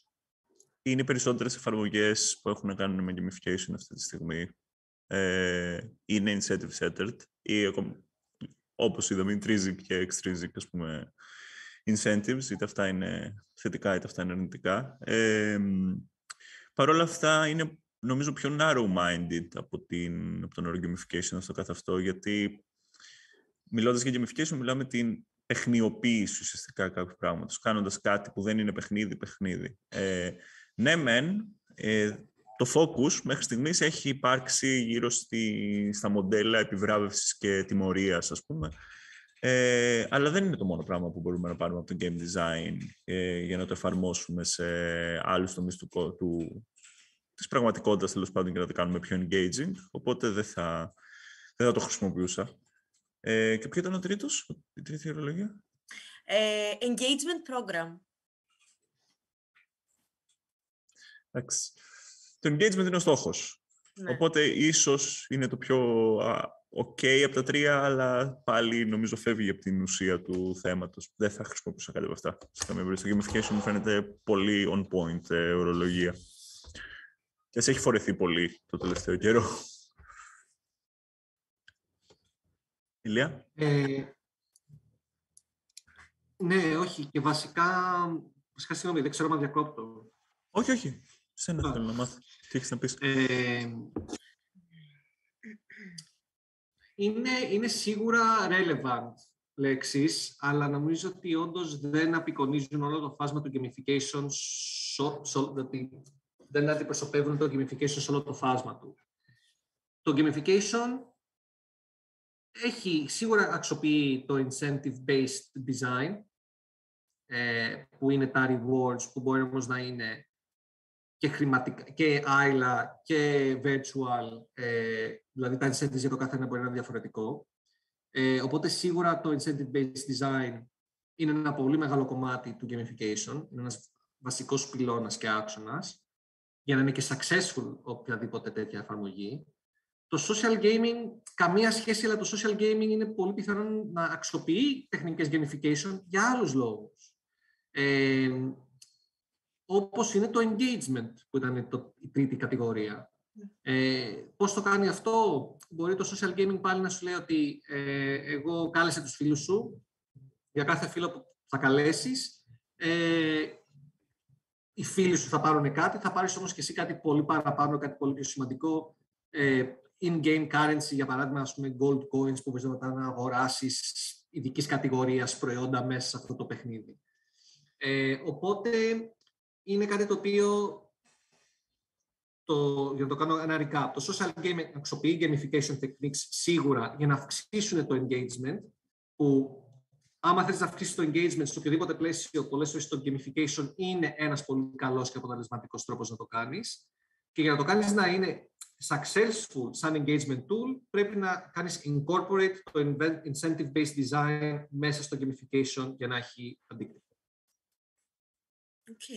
[SPEAKER 3] είναι οι περισσότερες εφαρμογές που έχουν να κάνουν με gamification αυτή τη στιγμή ε, είναι incentive-centered ή όπως είδαμε intrinsic και extrinsic ας πούμε, incentives, είτε αυτά είναι θετικά είτε αυτά είναι αρνητικά. Ε, Παρ' όλα αυτά είναι νομίζω πιο narrow-minded από, την, από τον όρο gamification στο καθ' αυτό, γιατί μιλώντας για gamification μιλάμε την παιχνιοποίηση ουσιαστικά κάποιου πράγματος, κάνοντας κάτι που δεν είναι παιχνίδι, παιχνίδι. Ε, ναι, μεν, ε, το focus μέχρι στιγμής έχει υπάρξει γύρω στη, στα μοντέλα επιβράβευσης και τιμωρίας, ας πούμε. Ε, αλλά δεν είναι το μόνο πράγμα που μπορούμε να πάρουμε από το game design ε, για να το εφαρμόσουμε σε άλλους τομείς του, του, της πραγματικότητας, τέλος πάντων, και να το κάνουμε πιο engaging. Οπότε δεν θα, δεν θα το χρησιμοποιούσα. Ε, και ποιο ήταν ο τρίτος, η τρίτη ορολογία;
[SPEAKER 1] Ε, engagement program.
[SPEAKER 3] Εντάξει. Το engagement είναι ο στόχος.
[SPEAKER 1] Ναι.
[SPEAKER 3] Οπότε ίσως είναι το πιο α, ok από τα τρία, αλλά πάλι νομίζω φεύγει από την ουσία του θέματος. Δεν θα χρησιμοποιούσα κάτι από αυτά. Σε καμία περίπτωση. Το gamification μου φαίνεται πολύ on point ε, ορολογία. Και ας έχει φορεθεί πολύ το τελευταίο καιρό. Ηλία.
[SPEAKER 2] Ε, ναι, όχι. Και βασικά, βασικά συγγνώμη, δεν ξέρω αν διακόπτω.
[SPEAKER 3] Όχι, όχι. Σένα
[SPEAKER 2] Α.
[SPEAKER 3] θέλω να μάθω. Τι έχεις να πεις.
[SPEAKER 2] Ε, είναι, είναι σίγουρα relevant λέξεις, αλλά νομίζω ότι όντως δεν απεικονίζουν όλο το φάσμα του gamification, σο, σο, ότι δεν αντιπροσωπεύουν το gamification σε όλο το φάσμα του. Το gamification έχει σίγουρα αξιοποιεί το incentive-based design, ε, που είναι τα rewards, που μπορεί όμως να είναι και χρηματικά, και άειλα και virtual, ε, δηλαδή τα incentives για το καθένα μπορεί να είναι διαφορετικό. Ε, οπότε σίγουρα το incentive-based design είναι ένα πολύ μεγάλο κομμάτι του gamification, είναι ένας βασικός πυλώνας και άξονας, για να είναι και successful οποιαδήποτε τέτοια εφαρμογή. Το social gaming, καμία σχέση, αλλά το social gaming είναι πολύ πιθανό να αξιοποιεί τεχνικές gamification για άλλους λόγους. Ε, όπως είναι το engagement, που ήταν το, η τρίτη κατηγορία. Ε, πώς το κάνει αυτό, μπορεί το social gaming πάλι να σου λέει ότι ε, εγώ κάλεσε τους φίλους σου, για κάθε φίλο που θα καλέσεις, ε, οι φίλοι σου θα πάρουν κάτι, θα πάρεις όμως και εσύ κάτι πολύ παραπάνω, κάτι πολύ πιο σημαντικό, ε, in-game currency, για παράδειγμα, ας πούμε, gold coins που μπορείς μετά να αγοράσεις ειδικής κατηγορίας προϊόντα μέσα σε αυτό το παιχνίδι. Ε, οπότε, είναι κάτι το οποίο, το, για να το κάνω ένα recap, το social gaming αξιοποιεί gamification techniques σίγουρα για να αυξήσουν το engagement, που άμα θες να αυξήσεις το engagement σε οποιοδήποτε πλαίσιο, πολλές φορές το gamification είναι ένας πολύ καλός και αποτελεσματικός τρόπος να το κάνεις. Και για να το κάνεις να είναι successful σαν engagement tool, πρέπει να κάνεις incorporate το incentive-based design μέσα στο gamification για να έχει αντίκτυπο.
[SPEAKER 1] Οκ.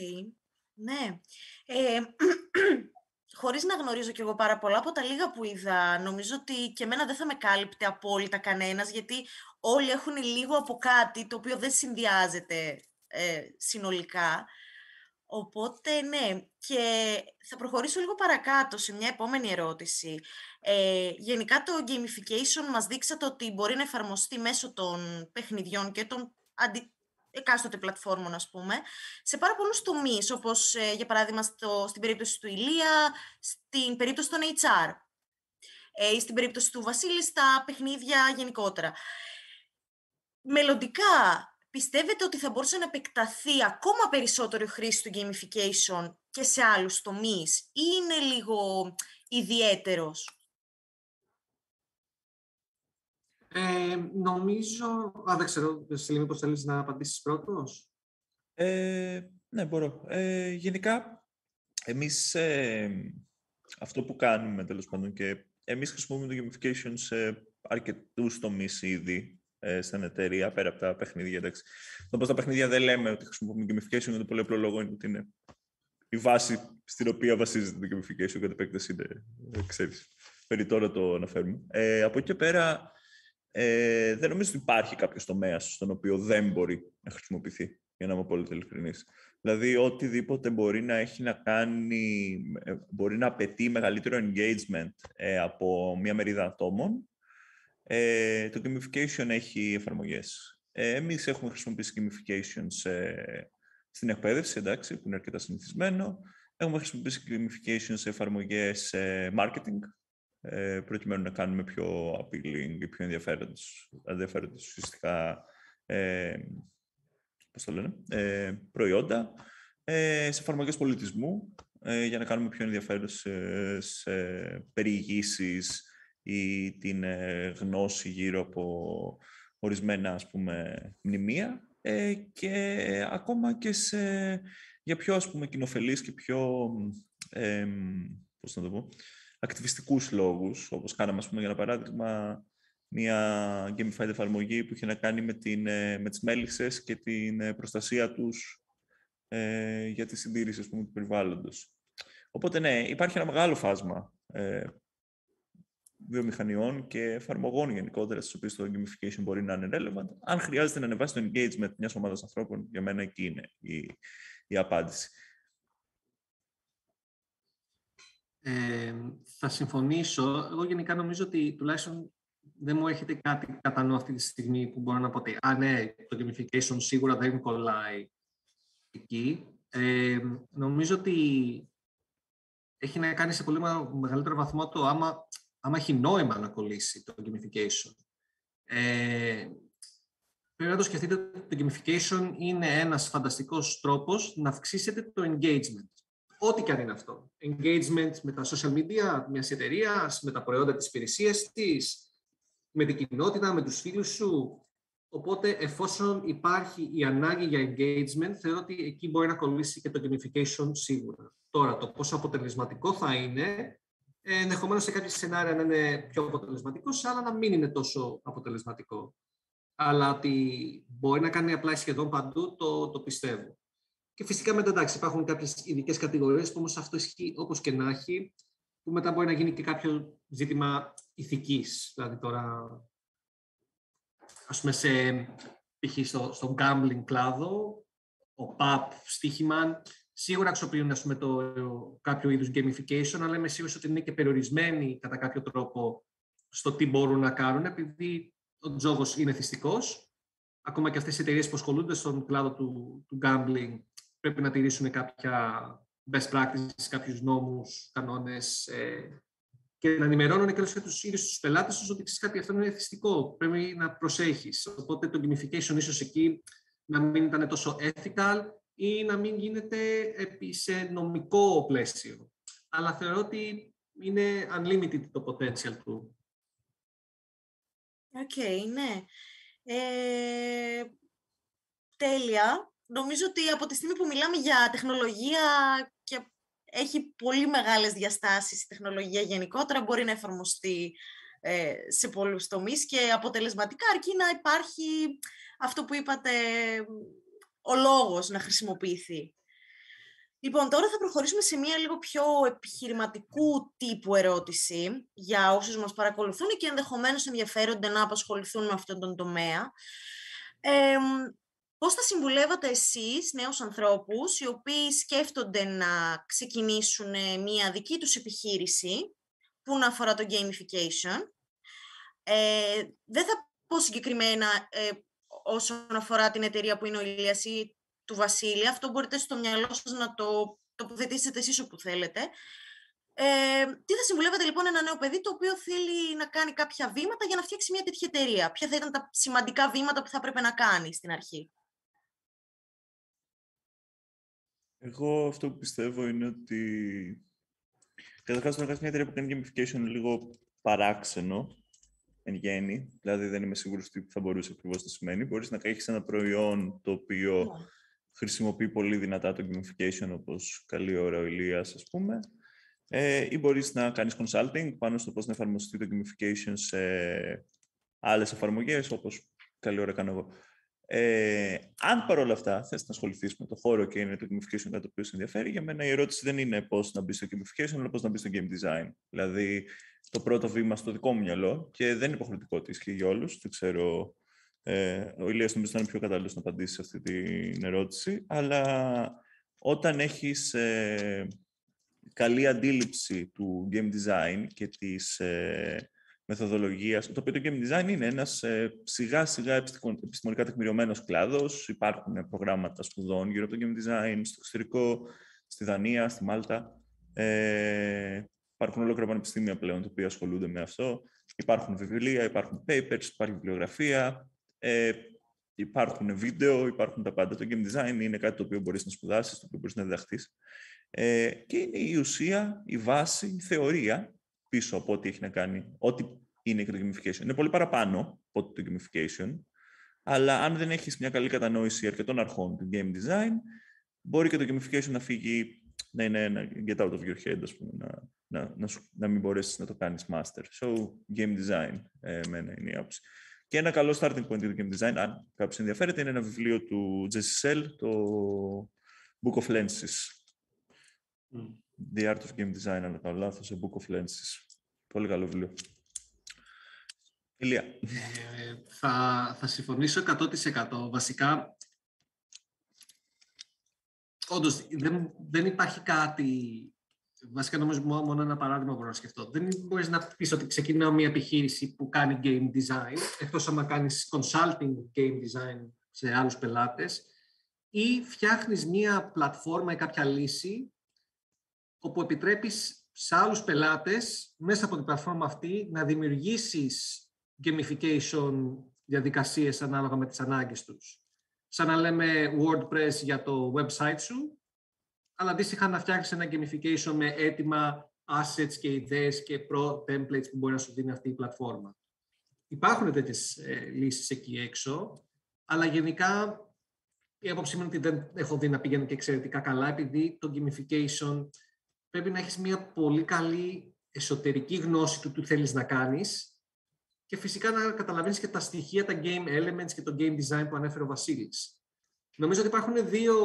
[SPEAKER 1] Ναι. Ε, [CLEARS THROAT] χωρίς να γνωρίζω κι εγώ πάρα πολλά από τα λίγα που είδα, νομίζω ότι και εμένα δεν θα με κάλυπτε απόλυτα κανένας, γιατί όλοι έχουν λίγο από κάτι το οποίο δεν συνδυάζεται ε, συνολικά. Οπότε, ναι, και θα προχωρήσω λίγο παρακάτω σε μια επόμενη ερώτηση. Ε, γενικά το gamification μας δείξατε ότι μπορεί να εφαρμοστεί μέσω των παιχνιδιών και των αντι... εκάστοτε πλατφόρμων, ας πούμε, σε πάρα πολλούς τομείς, όπως ε, για παράδειγμα στο, στην περίπτωση του Ηλία, στην περίπτωση των HR ε, ή στην περίπτωση του Βασίλη στα παιχνίδια γενικότερα. Μελλοντικά, πιστεύετε ότι θα μπορούσε να επεκταθεί ακόμα περισσότερο η χρήση του gamification και σε άλλους τομείς ή είναι λίγο ιδιαίτερος;
[SPEAKER 2] Ε, νομίζω... Α, δεν ξέρω, Βασίλη, μήπως θέλεις να απαντήσεις πρώτος;
[SPEAKER 3] Ε, ναι, μπορώ. Ε, γενικά, εμείς ε, αυτό που κάνουμε, τέλος πάντων, και εμείς χρησιμοποιούμε το gamification σε αρκετούς τομείς ήδη ε, στην εταιρεία, πέρα από τα παιχνίδια. Εντάξει. Όπως τα παιχνίδια δεν λέμε ότι χρησιμοποιούμε gamification, για το πολύ απλό λόγο είναι ότι είναι η βάση στην οποία βασίζεται το gamification κατά επέκταση είναι, ε, ξέρεις, περί τώρα το αναφέρουμε. Ε, από εκεί και πέρα, ε, δεν νομίζω ότι υπάρχει κάποιος τομέας στον οποίο δεν μπορεί να χρησιμοποιηθεί, για να είμαι απόλυτα ειλικρινής. Δηλαδή, οτιδήποτε μπορεί να έχει να κάνει, ε, μπορεί να απαιτεί μεγαλύτερο engagement ε, από μια μερίδα ατόμων, ε, το gamification έχει εφαρμογές. Ε, εμείς έχουμε χρησιμοποιήσει gamification σε, στην εκπαίδευση, εντάξει, που είναι αρκετά συνηθισμένο. Έχουμε χρησιμοποιήσει gamification σε εφαρμογές ε, marketing, ε, προκειμένου να κάνουμε πιο appealing και πιο ενδιαφέροντες, ενδιαφέροντες ουσιαστικά ε, πώς το λένε, ε, προϊόντα, ε, σε εφαρμογές πολιτισμού, ε, για να κάνουμε πιο ενδιαφέροντες σε περιηγήσεις ή την ε, γνώση γύρω από ορισμένα, ας πούμε, μνημεία ε, και ακόμα και σε, για πιο, ας πούμε, κοινοφελείς και πιο, ε, πώς να το πω, ακτιβιστικούς λόγους, όπως κάναμε, ας πούμε, για ένα παράδειγμα, μια gamified εφαρμογή που είχε να κάνει με, την, ε, με τις μέλισσες και την ε, προστασία τους ε, για τη συντήρηση, ας πούμε, του περιβάλλοντος. Οπότε ναι, υπάρχει ένα μεγάλο φάσμα ε, βιομηχανιών και εφαρμογών γενικότερα, στις οποίες το gamification μπορεί να είναι relevant. Αν χρειάζεται να ανεβάσει το engagement μιας ομάδας ανθρώπων, για μένα εκεί είναι η, η απάντηση.
[SPEAKER 2] Ε, θα συμφωνήσω. Εγώ γενικά νομίζω ότι τουλάχιστον δεν μου έχετε κάτι κατά νου αυτή τη στιγμή που μπορώ να πω ότι «Α, ναι, το gamification σίγουρα δεν κολλάει εκεί». Ε, νομίζω ότι έχει να κάνει σε πολύ μεγαλύτερο βαθμό το άμα, άμα έχει νόημα να κολλήσει το gamification. Ε, πρέπει να το σκεφτείτε ότι το gamification είναι ένας φανταστικός τρόπος να αυξήσετε το engagement. Ό,τι και αν είναι αυτό. Engagement με τα social media μιας εταιρείας, με τα προϊόντα της υπηρεσίας της, με την κοινότητα, με τους φίλους σου. Οπότε, εφόσον υπάρχει η ανάγκη για engagement, θεωρώ ότι εκεί μπορεί να κολλήσει και το gamification σίγουρα. Τώρα, το πόσο αποτελεσματικό θα είναι, ενδεχομένως σε κάποια σενάρια να είναι πιο αποτελεσματικός, σε άλλα να μην είναι τόσο αποτελεσματικό. Αλλά ότι μπορεί να κάνει απλά σχεδόν παντού, το, το πιστεύω. Και φυσικά μετά εντάξει, υπάρχουν κάποιες ειδικές κατηγορίες που όμως αυτό ισχύει όπως και να έχει, που μετά μπορεί να γίνει και κάποιο ζήτημα ηθικής. Δηλαδή τώρα, ας πούμε, σε, π.χ. στο, στο gambling κλάδο, ο PAP, στοίχημα, σίγουρα αξιοποιούν ας πούμε, το, κάποιο είδους gamification, αλλά είμαι σίγουρος ότι είναι και περιορισμένοι κατά κάποιο τρόπο στο τι μπορούν να κάνουν, επειδή ο τζόγος είναι θυστικός. Ακόμα και αυτές οι εταιρείες που ασχολούνται στον κλάδο του, του gambling πρέπει να τηρήσουν κάποια best practices, κάποιους νόμους, κανόνες ε, και να ενημερώνουν και τους ίδιους τους πελάτες τους ότι ξέρεις κάτι, αυτό είναι εθιστικό. Πρέπει να προσέχεις. Οπότε το gamification ίσως εκεί να μην ήταν τόσο ethical ή να μην γίνεται σε νομικό πλαίσιο. Αλλά θεωρώ ότι είναι unlimited το potential του.
[SPEAKER 1] OK, okay, ναι. Ε, τέλεια. Νομίζω ότι από τη στιγμή που μιλάμε για τεχνολογία και έχει πολύ μεγάλες διαστάσεις η τεχνολογία γενικότερα, μπορεί να εφαρμοστεί ε, σε πολλούς τομείς και αποτελεσματικά αρκεί να υπάρχει αυτό που είπατε, ο λόγος να χρησιμοποιηθεί. Λοιπόν, τώρα θα προχωρήσουμε σε μία λίγο πιο επιχειρηματικού τύπου ερώτηση για όσους μας παρακολουθούν και ενδεχομένως ενδιαφέρονται να απασχοληθούν με αυτόν τον τομέα. Ε, Πώς θα συμβουλεύατε εσείς νέους ανθρώπους οι οποίοι σκέφτονται να ξεκινήσουν ε, μία δική τους επιχείρηση που να αφορά το gamification; Ε, δεν θα πω συγκεκριμένα ε, όσον αφορά την εταιρεία που είναι ο Ηλίας ή του Βασίλη. Αυτό μπορείτε στο μυαλό σας να το τοποθετήσετε εσείς όπου θέλετε. Ε, τι θα συμβουλεύετε λοιπόν ένα νέο παιδί το οποίο θέλει να κάνει κάποια βήματα για να φτιάξει μια τέτοια εταιρεία; Ποια θα ήταν τα σημαντικά βήματα που θα πρέπει να κάνει στην αρχή;
[SPEAKER 3] Εγώ αυτό που πιστεύω είναι ότι καταρχάς να κάνεις μια εταιρεία που κάνει gamification λίγο παράξενο εν γέννη, δηλαδή δεν είμαι σίγουρος τι θα μπορούσε ακριβώς να σημαίνει. Μπορείς να έχεις ένα προϊόν το οποίο ναι. χρησιμοποιεί πολύ δυνατά το gamification, όπως καλή ώρα ο Ηλίας, ας πούμε, ε, ή μπορείς να κάνεις consulting πάνω στο πώς να εφαρμοστεί το gamification σε άλλες εφαρμογές, όπως καλή ώρα κάνω εγώ. Ε, αν παρόλα αυτά θες να ασχοληθείς με το χώρο και είναι το gamification κάτι το οποίο σε ενδιαφέρει, για μένα η ερώτηση δεν είναι πώς να μπεις στο gamification, αλλά πώς να μπεις στο game design. Δηλαδή, το πρώτο βήμα στο δικό μου μυαλό, και δεν είναι υποχρεωτικό ότι ισχύει για όλους. Δεν ξέρω. Ε, ο Ηλίας νομίζω θα είναι πιο κατάλληλος να απαντήσει σε αυτή την ερώτηση. Αλλά όταν έχεις ε, καλή αντίληψη του game design και της ε, μεθοδολογίας, το οποίο το game design είναι ένας ε, σιγά σιγά επιστημονικά τεκμηριωμένος κλάδος. Υπάρχουν προγράμματα σπουδών γύρω από το game design στο εξωτερικό, στη Δανία, στη Μάλτα. Ε, υπάρχουν ολόκληρα πανεπιστήμια πλέον τα οποία ασχολούνται με αυτό. Υπάρχουν βιβλία, υπάρχουν papers, υπάρχει βιβλιογραφία, ε, υπάρχουν βίντεο, υπάρχουν τα πάντα. Το game design είναι κάτι το οποίο μπορείς να σπουδάσεις, το οποίο μπορείς να διδαχθείς. Ε, και είναι η ουσία, η βάση, η θεωρία πίσω από ό,τι έχει να κάνει, ό,τι είναι και το gamification. Είναι πολύ παραπάνω από ό,τι το gamification, αλλά αν δεν έχεις μια καλή κατανόηση αρκετών αρχών του game design, μπορεί και το gamification να φύγει, να είναι ένα get out of your head, ας πούμε, να, να, να, να μην μπορέσεις να το κάνεις master. So, game design, ε, εμένα είναι η άποψη. Και ένα καλό starting point για το game design, αν κάποιος ενδιαφέρεται, είναι ένα βιβλίο του Jesse Sell, το Book of Lenses. The Art of Game Design, αν κάνω λάθος, σε Book of Lenses. Πολύ καλό βιβλίο. Ηλία.
[SPEAKER 2] Ε, θα, θα συμφωνήσω 100%. Βασικά, όντως δεν, δεν υπάρχει κάτι. Βασικά, νομίζω μόνο ένα παράδειγμα μπορώ να σκεφτώ. Δεν μπορείς να πεις ότι ξεκινάω μια επιχείρηση που κάνει game design, εκτός άμα κάνεις consulting game design σε άλλους πελάτες, ή φτιάχνεις μια πλατφόρμα ή κάποια λύση όπου επιτρέπεις σε άλλους πελάτες μέσα από την πλατφόρμα αυτή να δημιουργήσεις gamification διαδικασίες ανάλογα με τις ανάγκες τους. Σαν να λέμε WordPress για το website σου, αλλά αντίστοιχα να φτιάξεις ένα gamification με έτοιμα assets και ιδέες και pro templates που μπορεί να σου δίνει αυτή η πλατφόρμα. Υπάρχουν τέτοιες ε, λύσεις εκεί έξω, αλλά γενικά η άποψή μου είναι ότι δεν έχω δει να πηγαίνει και εξαιρετικά καλά, επειδή το gamification πρέπει να έχεις μια πολύ καλή εσωτερική γνώση του τι θέλεις να κάνεις και φυσικά να καταλαβαίνεις και τα στοιχεία, τα game elements και το game design που ανέφερε ο Βασίλης. Νομίζω ότι υπάρχουν δύο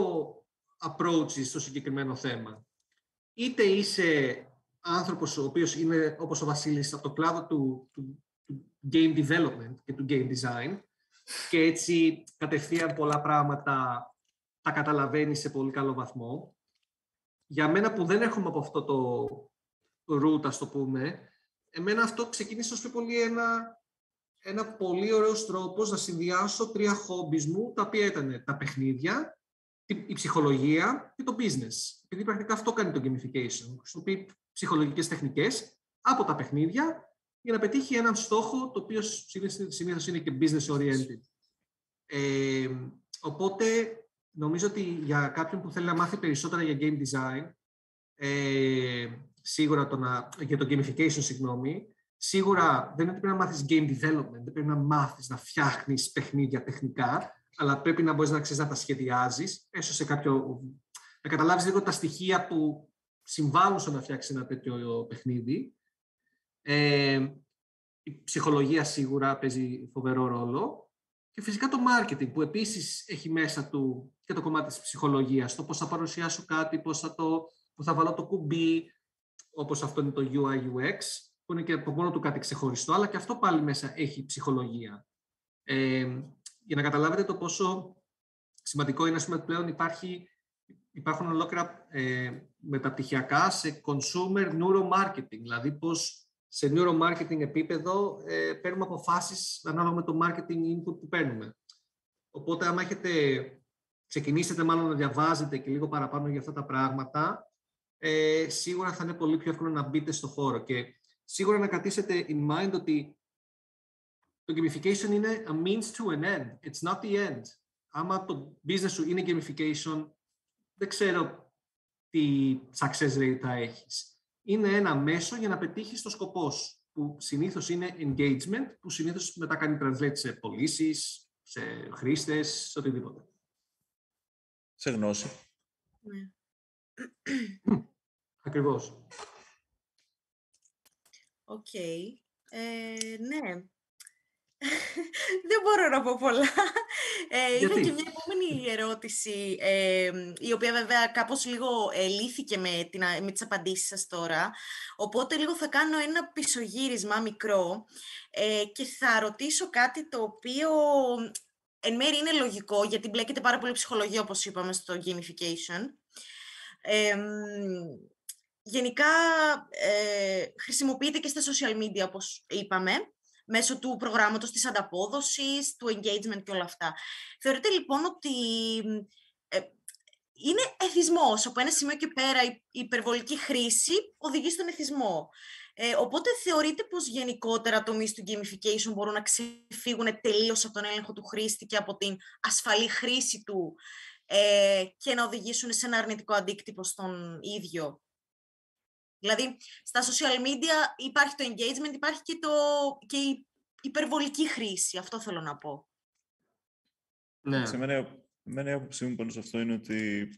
[SPEAKER 2] approaches στο συγκεκριμένο θέμα. Είτε είσαι άνθρωπος ο οποίος είναι, όπως ο Βασίλης, από το κλάδο του, του, του game development και του game design και έτσι κατευθείαν πολλά πράγματα τα καταλαβαίνει σε πολύ καλό βαθμό για μένα που δεν έχουμε από αυτό το route, ας το πούμε, εμένα αυτό ξεκίνησε ως πιο πολύ ένα, ένα πολύ ωραίος τρόπος να συνδυάσω τρία χόμπις μου, τα οποία ήταν τα παιχνίδια, η ψυχολογία και το business. Επειδή πρακτικά αυτό κάνει το gamification. Χρησιμοποιεί ψυχολογικές τεχνικές από τα παιχνίδια για να πετύχει έναν στόχο, το οποίο συνήθως είναι και business oriented. Ε, οπότε νομίζω ότι για κάποιον που θέλει να μάθει περισσότερα για game design, ε, σίγουρα το να, για το gamification, συγγνώμη, σίγουρα δεν είναι ότι πρέπει να μάθεις game development, δεν πρέπει να μάθεις να φτιάχνεις παιχνίδια τεχνικά, αλλά πρέπει να μπορείς να ξέρεις να τα σχεδιάζεις, έστω σε κάποιο... να καταλάβεις λίγο τα στοιχεία που συμβάλλουν στο να φτιάξεις ένα τέτοιο παιχνίδι. Ε, η ψυχολογία σίγουρα παίζει φοβερό ρόλο και φυσικά το marketing που επίσης έχει μέσα του και το κομμάτι της ψυχολογίας, το πώς θα παρουσιάσω κάτι, πώς θα, το, πώς θα βάλω το κουμπί, όπως αυτό είναι το UI UX, που είναι και από μόνο του κάτι ξεχωριστό, αλλά και αυτό πάλι μέσα έχει ψυχολογία. Ε, για να καταλάβετε το πόσο σημαντικό είναι, ότι πλέον υπάρχει, υπάρχουν ολόκληρα ε, μεταπτυχιακά σε consumer neuromarketing, δηλαδή πώς σε neuromarketing επίπεδο ε, παίρνουμε αποφάσεις ανάλογα με το marketing input που παίρνουμε. Οπότε, άμα έχετε ξεκινήσετε μάλλον να διαβάζετε και λίγο παραπάνω για αυτά τα πράγματα, ε, σίγουρα θα είναι πολύ πιο εύκολο να μπείτε στο χώρο. Και σίγουρα να κρατήσετε in mind ότι το gamification είναι a means to an end. It's not the end. Άμα το business σου είναι gamification, δεν ξέρω τι success rate θα έχεις. Είναι ένα μέσο για να πετύχεις το σκοπό σου, που συνήθως είναι engagement, που συνήθως μετά κάνει translate σε πωλήσεις, σε χρήστες, σε οτιδήποτε
[SPEAKER 3] σε γνώση.
[SPEAKER 1] Ναι. [CLEARS THROAT]
[SPEAKER 2] Ακριβώς.
[SPEAKER 1] Οκ. Ε, ναι. Δεν μπορώ να πω πολλά. Ε, είχα και μια επόμενη ερώτηση, ε, η οποία βέβαια κάπως λίγο λύθηκε με, την, με τις απαντήσεις σας τώρα. Οπότε λίγο θα κάνω ένα πισωγύρισμα μικρό ε, και θα ρωτήσω κάτι το οποίο εν μέρει είναι λογικό, γιατί μπλέκεται πάρα πολύ ψυχολογία, όπως είπαμε, στο gamification. γενικά, ε, χρησιμοποιείται και στα social media, όπως είπαμε, μέσω του προγράμματος της ανταπόδοσης, του engagement και όλα αυτά. Θεωρείτε λοιπόν ότι ε, είναι εθισμός. Από ένα σημείο και πέρα η υπερβολική χρήση οδηγεί στον εθισμό. Ε, οπότε θεωρείτε πως γενικότερα το του gamification μπορούν να ξεφύγουν τελείως από τον έλεγχο του χρήστη και από την ασφαλή χρήση του ε, και να οδηγήσουν σε ένα αρνητικό αντίκτυπο στον ίδιο; Δηλαδή, στα social media υπάρχει το engagement, υπάρχει και, το, και η υπερβολική χρήση. Αυτό θέλω να πω.
[SPEAKER 3] Ναι. Σε μένα, η άποψή μου πάνω σε αυτό είναι ότι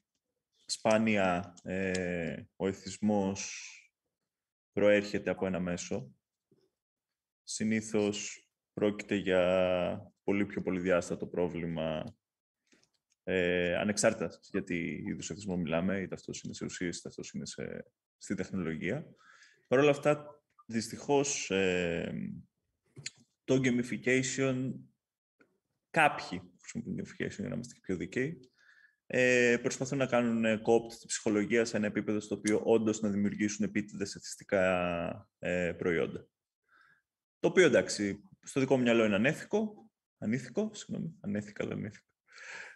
[SPEAKER 3] σπάνια ε, ο εθισμός προέρχεται από ένα μέσο. Συνήθως πρόκειται για πολύ πιο πολυδιάστατο πρόβλημα ε, ανεξάρτητα γιατί είδους εθισμό μιλάμε, είτε αυτός είναι σε ουσίες, είτε αυτός είναι σε στη τεχνολογία. Παρ' όλα αυτά, δυστυχώς, ε, το gamification, κάποιοι χρησιμοποιούν gamification για να είμαστε πιο δικαίοι, ε, προσπαθούν να κάνουν co της ψυχολογίας σε ένα επίπεδο στο οποίο όντως να δημιουργήσουν επίτηδες στατιστικά ε, προϊόντα. Το οποίο εντάξει, στο δικό μου μυαλό είναι ανήθικο, ανήθικο, συγγνώμη, ανήθικα, αλλά ανήθικο.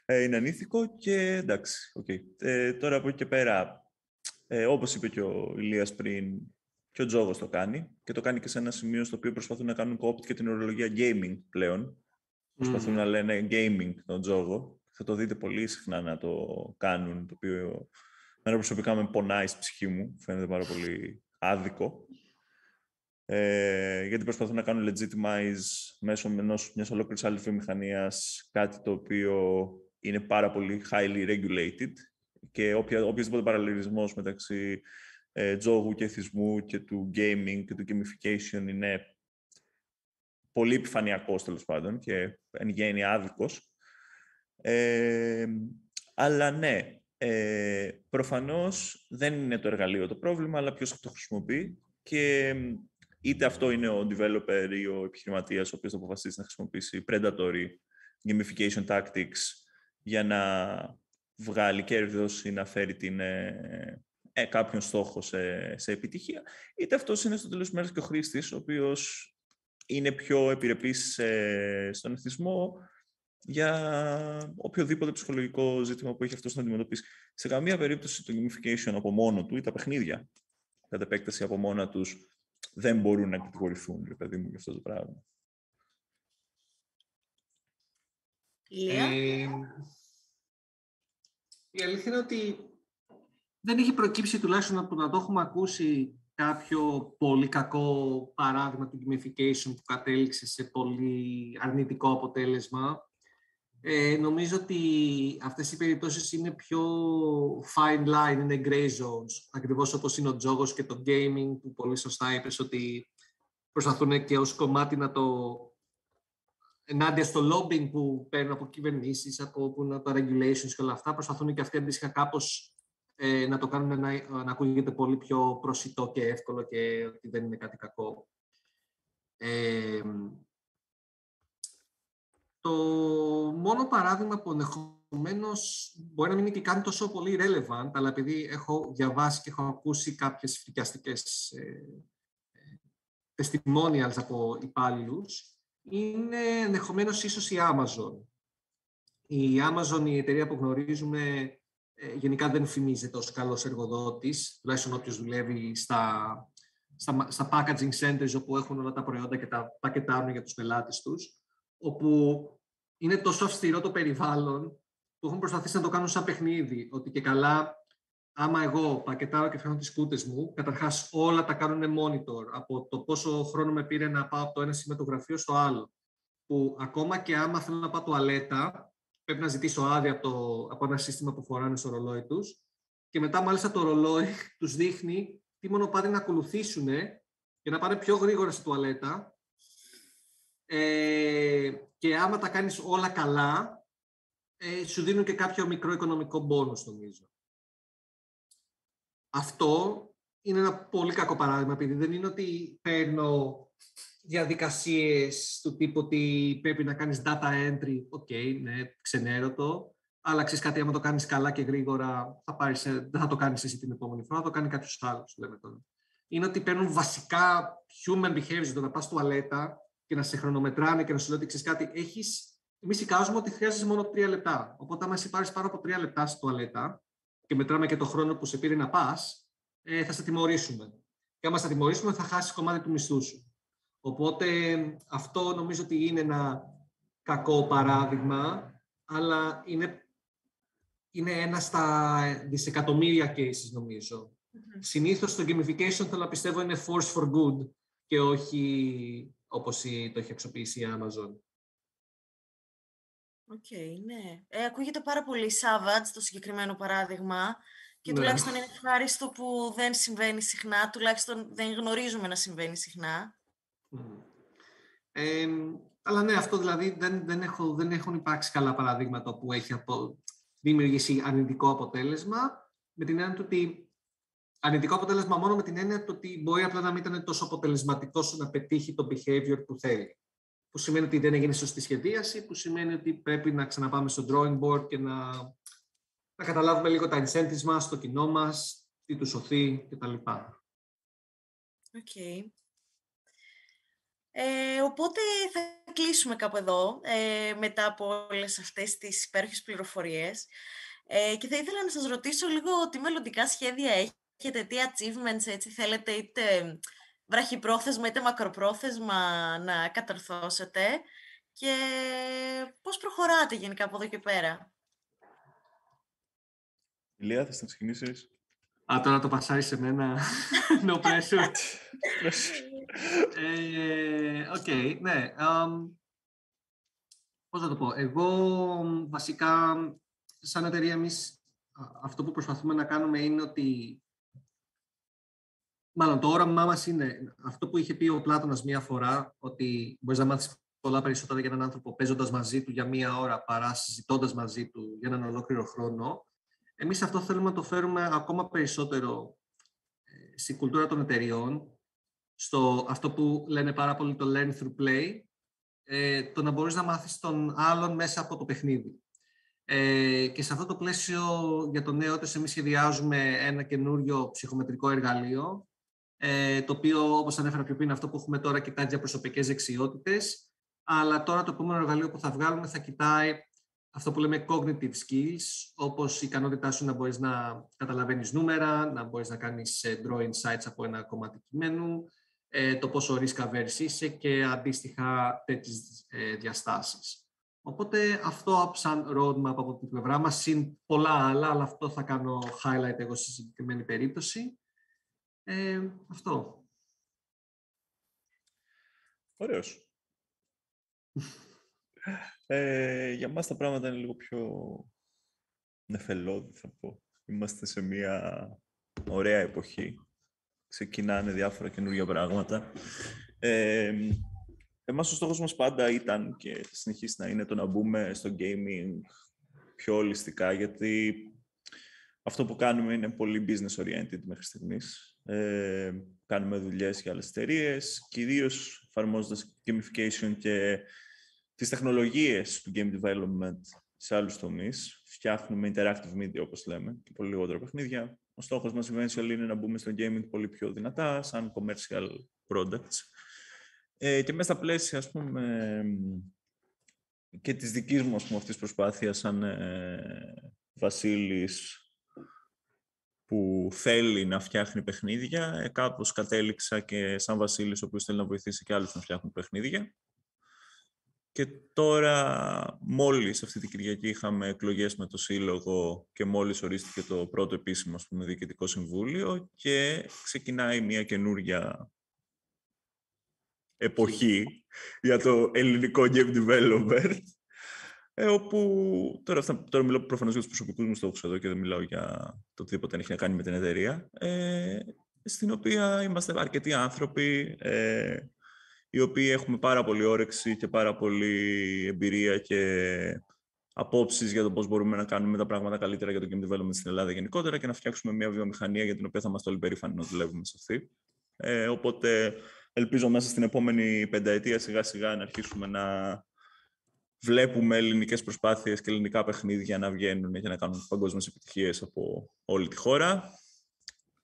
[SPEAKER 3] Ε, είναι ανήθικο και εντάξει, okay. ε, τώρα από εκεί και πέρα, ε, όπως είπε και ο Ηλίας πριν, και ο Τζόγος το κάνει και το κάνει και σε ένα σημείο στο οποίο προσπαθούν να κάνουν co και την ορολογία gaming πλέον. Προσπαθούν να λένε gaming τον Τζόγο θα το δείτε πολύ συχνά να το κάνουν, το οποίο μένα προσωπικά με πονάει στη ψυχή μου, φαίνεται πάρα πολύ άδικο. Ε, γιατί προσπαθούν να κάνουν legitimize μέσω ενός, μιας ολόκληρης άλλης βιομηχανίας κάτι το οποίο είναι πάρα πολύ highly regulated και όποια, οποιοδήποτε παραλληλισμός μεταξύ ε, τζόγου και εθισμού και του gaming και του gamification είναι πολύ επιφανειακός τέλος πάντων και εν γέννη άδικος. Αλλά ναι, ε, προφανώς δεν είναι το εργαλείο το πρόβλημα, αλλά ποιος το χρησιμοποιεί και είτε αυτό είναι ο developer ή ο επιχειρηματίας ο οποίος θα αποφασίσει να χρησιμοποιήσει predatory gamification tactics για να βγάλει κέρδος ή να φέρει την, ε, ε, κάποιον στόχο σε, σε επιτυχία, είτε αυτός είναι στο τέλος μέρες και ο χρήστης, ο οποίος είναι πιο επιρρεπής ε, στον εθισμό, για οποιοδήποτε ψυχολογικό ζήτημα που έχει αυτός να αντιμετωπίσει. Σε καμία περίπτωση το gamification από μόνο του ή τα παιχνίδια κατά επέκταση από μόνα τους δεν μπορούν να κατηγορηθούν, παιδί μου, για αυτό το πράγμα.
[SPEAKER 2] Ε, η αλήθεια είναι ότι δεν έχει προκύψει τουλάχιστον από να το έχουμε ακούσει κάποιο πολύ κακό παράδειγμα του gamification που κατέληξε σε πολύ αρνητικό αποτέλεσμα. Ε, νομίζω ότι αυτές οι περιπτώσεις είναι πιο fine line, είναι gray zones, ακριβώς όπως είναι ο τζόγος και το gaming που πολύ σωστά είπες ότι προσπαθούν και ως κομμάτι να το ενάντια στο lobbying που παίρνουν από κυβερνήσεις, από που τα regulations και όλα αυτά, προσπαθούν και αυτοί αντίστοιχα κάπως ε, να το κάνουν να, να ακούγεται πολύ πιο προσιτό και εύκολο και ότι δεν είναι κάτι κακό. Ε, το μόνο παράδειγμα που ενδεχομένως μπορεί να μην είναι και καν τόσο πολύ relevant, αλλά επειδή έχω διαβάσει και έχω ακούσει κάποιες φρικιαστικές ε, ε testimonials από υπάλληλους, είναι ενδεχομένως ίσως η Amazon. Η Amazon, η εταιρεία που γνωρίζουμε, ε, γενικά δεν φημίζεται ως καλός εργοδότης, τουλάχιστον όποιος δουλεύει στα, στα, στα packaging centers όπου έχουν όλα τα προϊόντα και τα πακετάρουν για τους πελάτες τους, όπου είναι τόσο αυστηρό το περιβάλλον που έχουν προσπαθήσει να το κάνουν σαν παιχνίδι. Ότι και καλά, άμα εγώ πακετάρω και φτιάχνω τις κούτες μου, καταρχάς όλα τα κάνουν monitor από το πόσο χρόνο με πήρε να πάω από το ένα σημείο του γραφείου στο άλλο. Που ακόμα και άμα θέλω να πάω τουαλέτα, πρέπει να ζητήσω άδεια από, το, από ένα σύστημα που φοράνε στο ρολόι τους. Και μετά, μάλιστα, το ρολόι [LAUGHS] τους δείχνει τι μονοπάτι να ακολουθήσουν για να πάνε πιο γρήγορα στη τουαλέτα ε, και άμα τα κάνεις όλα καλά, ε, σου δίνουν και κάποιο μικρό οικονομικό μπόνους, νομίζω. Αυτό είναι ένα πολύ κακό παράδειγμα, επειδή δεν είναι ότι παίρνω διαδικασίες του τύπου ότι πρέπει να κάνεις data entry, OK, okay, ναι, ξενέρωτο, αλλά ξέρεις κάτι, άμα το κάνεις καλά και γρήγορα, θα πάρεις, δεν θα το κάνεις εσύ την επόμενη φορά, θα το κάνει κάποιος άλλος, λέμε τώρα. Είναι ότι παίρνουν βασικά human behavior, το να πας τουαλέτα, και να σε χρονομετράνε και να σου λέει ότι ξέρεις κάτι, έχεις. Εμείς εικάζουμε ότι χρειάζεσαι μόνο τρία λεπτά. Οπότε, άμα εσύ πάρεις πάνω από τρία λεπτά στη τουαλέτα και μετράμε και το χρόνο που σε πήρε να πας, ε, θα σε τιμωρήσουμε. Και άμα σε τιμωρήσουμε, θα χάσεις κομμάτι του μισθού σου. Οπότε, αυτό νομίζω ότι είναι ένα κακό παράδειγμα, αλλά είναι, είναι ένα στα δισεκατομμύρια cases, νομίζω. Mm-hmm. Συνήθως το gamification θέλω να πιστεύω είναι force for good και όχι όπως το έχει αξιοποιήσει η Amazon.
[SPEAKER 1] OK, okay, ναι. Ε, ακούγεται πάρα πολύ savage το συγκεκριμένο παράδειγμα και ναι. τουλάχιστον είναι ευχάριστο που δεν συμβαίνει συχνά, τουλάχιστον δεν γνωρίζουμε να συμβαίνει συχνά.
[SPEAKER 2] Ε, αλλά ναι, αυτό δηλαδή δεν, δεν, έχω, δεν έχουν υπάρξει καλά παραδείγματα που έχει απο, δημιουργήσει αρνητικό αποτέλεσμα, με την έννοια ότι αρνητικό αποτέλεσμα μόνο με την έννοια ότι μπορεί απλά να μην ήταν τόσο αποτελεσματικός να πετύχει το behavior που θέλει. Που σημαίνει ότι δεν έγινε σωστή σχεδίαση, που σημαίνει ότι πρέπει να ξαναπάμε στο drawing board και να, να καταλάβουμε λίγο τα incentives μας, το κοινό μας, τι τους ωθεί κτλ. OK.
[SPEAKER 1] Okay. Ε, οπότε θα κλείσουμε κάπου εδώ, ε, μετά από όλες αυτές τις υπέροχες πληροφορίες. Ε, και θα ήθελα να σας ρωτήσω λίγο τι μελλοντικά σχέδια έχετε, τι achievements έτσι θέλετε, είτε βραχυπρόθεσμα είτε μακροπρόθεσμα να καταρθώσετε και πώς προχωράτε γενικά από εδώ και πέρα;
[SPEAKER 3] Ηλία, θες να ξεκινήσεις;
[SPEAKER 2] Α, τώρα το πασάρει σε μένα. [LAUGHS] [LAUGHS] no pressure. ε, okay, ναι. Um, πώς θα το πω. Εγώ βασικά, σαν εταιρεία, εμείς αυτό που προσπαθούμε να κάνουμε είναι ότι Μάλλον το όραμά μας είναι αυτό που είχε πει ο Πλάτωνας μία φορά, ότι μπορείς να μάθεις πολλά περισσότερα για έναν άνθρωπο παίζοντας μαζί του για μία ώρα παρά συζητώντας μαζί του για έναν ολόκληρο χρόνο. Εμείς αυτό θέλουμε να το φέρουμε ακόμα περισσότερο ε, στην κουλτούρα των εταιριών, στο αυτό που λένε πάρα πολύ το learn through play, ε, το να μπορείς να μάθεις τον άλλον μέσα από το παιχνίδι. Ε, και σε αυτό το πλαίσιο για το νέο έτος εμείς σχεδιάζουμε ένα καινούριο ψυχομετρικό εργαλείο, ε, το οποίο όπως ανέφερα πιο πριν αυτό που έχουμε τώρα κοιτάει για προσωπικές δεξιότητες, αλλά τώρα το επόμενο εργαλείο που θα βγάλουμε θα κοιτάει αυτό που λέμε cognitive skills, όπως η ικανότητά σου να μπορείς να καταλαβαίνεις νούμερα, να μπορείς να κάνεις ε, draw insights από ένα κομμάτι κειμένου, ε, το πόσο risk averse είσαι και αντίστοιχα τέτοιες ε, διαστάσεις. Οπότε αυτό σαν roadmap από την πλευρά μας, είναι πολλά άλλα, αλλά αυτό θα κάνω highlight εγώ στη συγκεκριμένη περίπτωση. Ε, αυτό.
[SPEAKER 3] Ωραίος. Ε, για μας τα πράγματα είναι λίγο πιο νεφελώδη, θα πω. Είμαστε σε μια ωραία εποχή. Ξεκινάνε διάφορα καινούργια πράγματα. Ε, εμάς ο στόχος μας πάντα ήταν και θα συνεχίσει να είναι το να μπούμε στο gaming πιο ολιστικά, γιατί αυτό που κάνουμε είναι πολύ business oriented μέχρι στιγμής. Ε, κάνουμε δουλειές για άλλες εταιρείες, κυρίως εφαρμόζοντας gamification και τις τεχνολογίες του game development σε άλλους τομείς. Φτιάχνουμε interactive media, όπως λέμε, και πολύ λιγότερα παιχνίδια. Ο στόχος μας eventually είναι να μπούμε στο gaming πολύ πιο δυνατά, σαν commercial products. Ε, και μέσα στα πλαίσια, ας πούμε, και της δικής μου, ας πούμε, αυτής προσπάθειας, σαν ε, Βασίλης, που θέλει να φτιάχνει παιχνίδια, ε, κάπως κατέληξα και σαν Βασίλης, ο οποίος θέλει να βοηθήσει και άλλους να φτιάχνουν παιχνίδια. Και τώρα, μόλις αυτή την Κυριακή είχαμε εκλογές με το Σύλλογο και μόλις ορίστηκε το πρώτο επίσημο ας πούμε, Διοικητικό Συμβούλιο και ξεκινάει μια καινούρια εποχή για το ελληνικό game developer ε, όπου τώρα, τώρα μιλάω προφανώς για τους προσωπικούς μου στόχους εδώ και δεν μιλάω για το οτιδήποτε έχει να κάνει με την εταιρεία, ε, στην οποία είμαστε αρκετοί άνθρωποι ε, οι οποίοι έχουμε πάρα πολύ όρεξη και πάρα πολύ εμπειρία και απόψεις για το πώς μπορούμε να κάνουμε τα πράγματα καλύτερα για το game development στην Ελλάδα γενικότερα και να φτιάξουμε μια βιομηχανία για την οποία θα είμαστε όλοι περήφανοι να δουλεύουμε σε αυτή. Ε, οπότε ελπίζω μέσα στην επόμενη πενταετία σιγά σιγά να αρχίσουμε να βλέπουμε ελληνικές προσπάθειες και ελληνικά παιχνίδια να βγαίνουν και να κάνουν παγκόσμιες επιτυχίες από όλη τη χώρα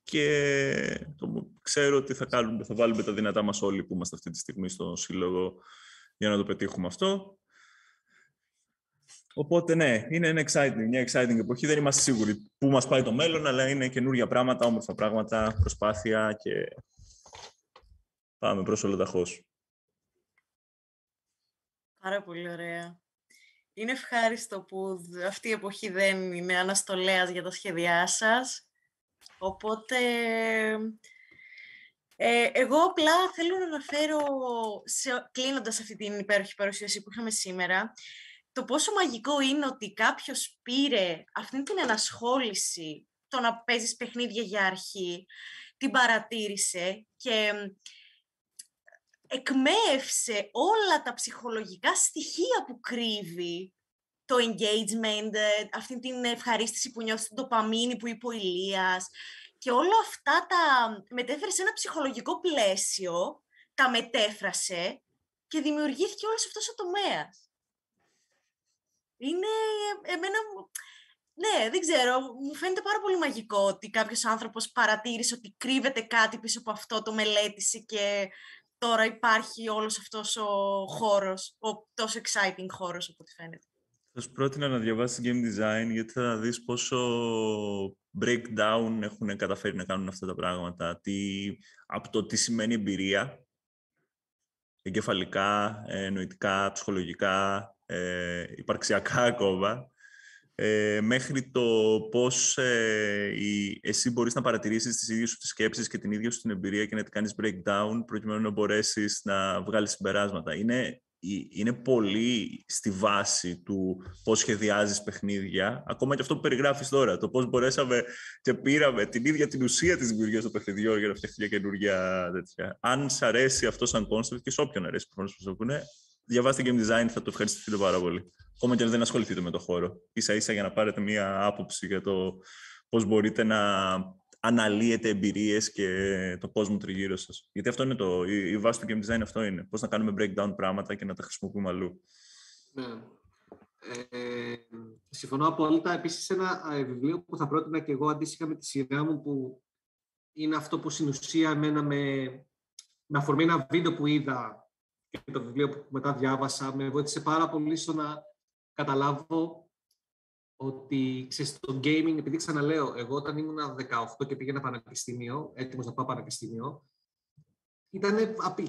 [SPEAKER 3] και το, ξέρω ότι θα, κάνουμε, θα βάλουμε τα δυνατά μας όλοι που είμαστε αυτή τη στιγμή στο Σύλλογο για να το πετύχουμε αυτό. Οπότε ναι, είναι ένα exciting, μια exciting εποχή. Δεν είμαστε σίγουροι πού μας πάει το μέλλον, αλλά είναι καινούργια πράγματα, όμορφα πράγματα, προσπάθεια και πάμε προς ολοταχώς.
[SPEAKER 1] Πάρα πολύ ωραία. Είναι ευχάριστο που αυτή η εποχή δεν είναι αναστολέας για τα σχέδιά σας. Οπότε, ε, εγώ απλά θέλω να αναφέρω, σε, κλείνοντας αυτή την υπέροχη παρουσίαση που είχαμε σήμερα, το πόσο μαγικό είναι ότι κάποιος πήρε αυτή την ενασχόληση το να παίζεις παιχνίδια για αρχή, την παρατήρησε και εκμεύσε όλα τα ψυχολογικά στοιχεία που κρύβει το engagement, αυτή την ευχαρίστηση που νιώθεις, την τοπαμίνη που είπε ο Ηλίας και όλα αυτά τα μετέφερε σε ένα ψυχολογικό πλαίσιο, τα μετέφρασε και δημιουργήθηκε όλος αυτός ο τομέας. Είναι εμένα... Ναι, δεν ξέρω. Μου φαίνεται πάρα πολύ μαγικό ότι κάποιος άνθρωπος παρατήρησε ότι κρύβεται κάτι πίσω από αυτό, το μελέτησε και τώρα υπάρχει όλος αυτός ο χώρος, ο τόσο exciting χώρος, από ό,τι φαίνεται.
[SPEAKER 3] Θα σου πρότεινα να διαβάσεις game design, γιατί θα δεις πόσο breakdown έχουν καταφέρει να κάνουν αυτά τα πράγματα. Τι, από το τι σημαίνει εμπειρία, εγκεφαλικά, ε, νοητικά, ψυχολογικά, ε, υπαρξιακά ακόμα, ε, μέχρι το πώς ε, η, εσύ μπορείς να παρατηρήσεις τις ίδιες σου τις σκέψεις και την ίδια σου την εμπειρία και να την κάνεις breakdown προκειμένου να μπορέσεις να βγάλεις συμπεράσματα. Είναι είναι πολύ στη βάση του πώς σχεδιάζεις παιχνίδια, ακόμα και αυτό που περιγράφεις τώρα, το πώς μπορέσαμε και πήραμε την ίδια την ουσία της δημιουργίας των παιχνιδιών για να φτιαχτεί μια καινούργια τέτοια. Αν σ' αρέσει αυτό σαν concept και σε όποιον αρέσει προφανώς που πούνε, διαβάστε game design, θα το ευχαριστηθείτε πάρα πολύ. Ακόμα και αν δεν ασχοληθείτε με το χώρο. Ίσα ίσα για να πάρετε μια άποψη για το πώς μπορείτε να αναλύετε εμπειρίες και το κόσμο τριγύρω σας. Γιατί αυτό είναι το. Η, βάση του game design αυτό είναι. Πώς να κάνουμε breakdown πράγματα και να τα χρησιμοποιούμε αλλού.
[SPEAKER 2] Ναι. Ε, συμφωνώ απόλυτα. Επίσης, ένα ε, βιβλίο που θα πρότεινα και εγώ αντίστοιχα με τη σειρά μου, που είναι αυτό που στην ουσία εμένα με, με αφορμή ένα βίντεο που είδα και το βιβλίο που μετά διάβασα, με βοήθησε πάρα πολύ στο να καταλάβω ότι ξέρεις, το gaming, επειδή ξαναλέω, εγώ όταν ήμουν 18 και πήγαινα πανεπιστήμιο, έτοιμος να πάω πανεπιστήμιο, ήταν,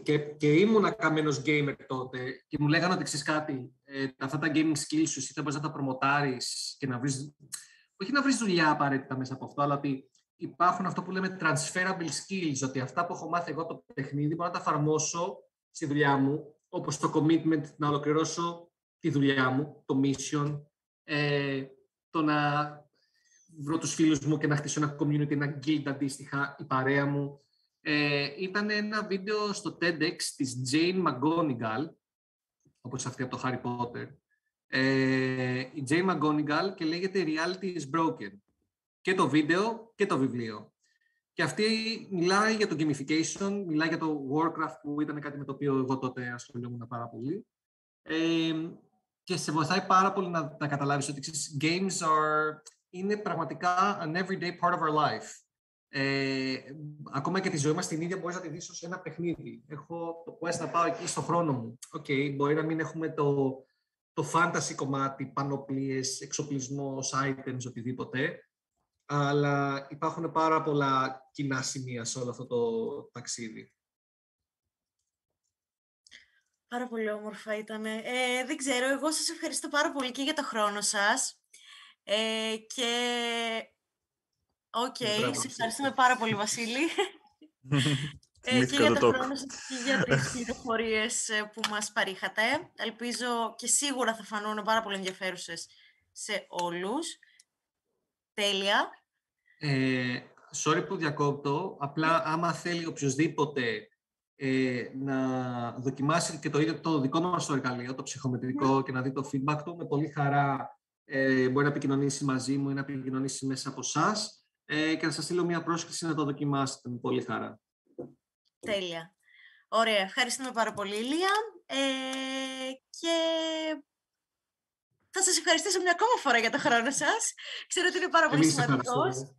[SPEAKER 2] και, και ήμουν καμένος gamer τότε και μου λέγανε ότι ξέρεις κάτι, ε, αυτά τα gaming skills σου, είτε μπορείς να τα προμοτάρεις και να βρεις. Όχι να βρεις δουλειά απαραίτητα μέσα από αυτό, αλλά ότι υπάρχουν αυτό που λέμε transferable skills, ότι αυτά που έχω μάθει εγώ το παιχνίδι μπορώ να τα εφαρμόσω στη δουλειά μου, όπως το commitment να ολοκληρώσω τη δουλειά μου, το mission, ε, το να βρω τους φίλους μου και να χτίσω ένα community, ένα guild αντίστοιχα, η παρέα μου. Ε, ήταν ένα βίντεο στο TEDx της Jane McGonigal, όπως αυτή από το Harry Potter. Ε, η Jane McGonigal και λέγεται Reality is Broken. Και το βίντεο και το βιβλίο. Και αυτή μιλάει για το gamification, μιλάει για το Warcraft που ήταν κάτι με το οποίο εγώ τότε ασχολούμουν πάρα πολύ. Ε, και σε βοηθάει πάρα πολύ να, να καταλάβεις ότι ξέρεις, games are, είναι πραγματικά an everyday part of our life. Ε, ακόμα και τη ζωή μας την ίδια μπορείς να τη δεις ως ένα παιχνίδι. Έχω το quest να πάω εκεί στο χρόνο μου. Okay, μπορεί να μην έχουμε το, το fantasy κομμάτι, πανοπλίες, εξοπλισμός, items, οτιδήποτε, αλλά υπάρχουν πάρα πολλά κοινά σημεία σε όλο αυτό το ταξίδι.
[SPEAKER 1] Πάρα πολύ όμορφα ήταν. Ε, δεν ξέρω, εγώ σας ευχαριστώ πάρα πολύ και για το χρόνο σας. Ε, και... OK, okay, σε ευχαριστούμε πάρα πολύ, Βασίλη. [LAUGHS] ε, και για το χρόνο σας και για τις πληροφορίες ε, που μας παρήχατε. Ελπίζω και σίγουρα θα φανούν πάρα πολύ ενδιαφέρουσες σε όλους. Τέλεια.
[SPEAKER 2] Ε, sorry που διακόπτω. Απλά άμα θέλει οποιοδήποτε ε, να δοκιμάσει και το ίδιο το δικό μας το εργαλείο, το ψυχομετρικό ναι. και να δει το feedback του. Με πολύ χαρά ε, μπορεί να επικοινωνήσει μαζί μου ή να επικοινωνήσει μέσα από εσάς ε, και να σας στείλω μια πρόσκληση να το δοκιμάσετε με πολύ χαρά.
[SPEAKER 1] Τέλεια. Ωραία. Ευχαριστούμε πάρα πολύ, Λία. Ε, και θα σας ευχαριστήσω μια ακόμα φορά για το χρόνο σας. Ξέρω ότι είναι πάρα πολύ σημαντικός.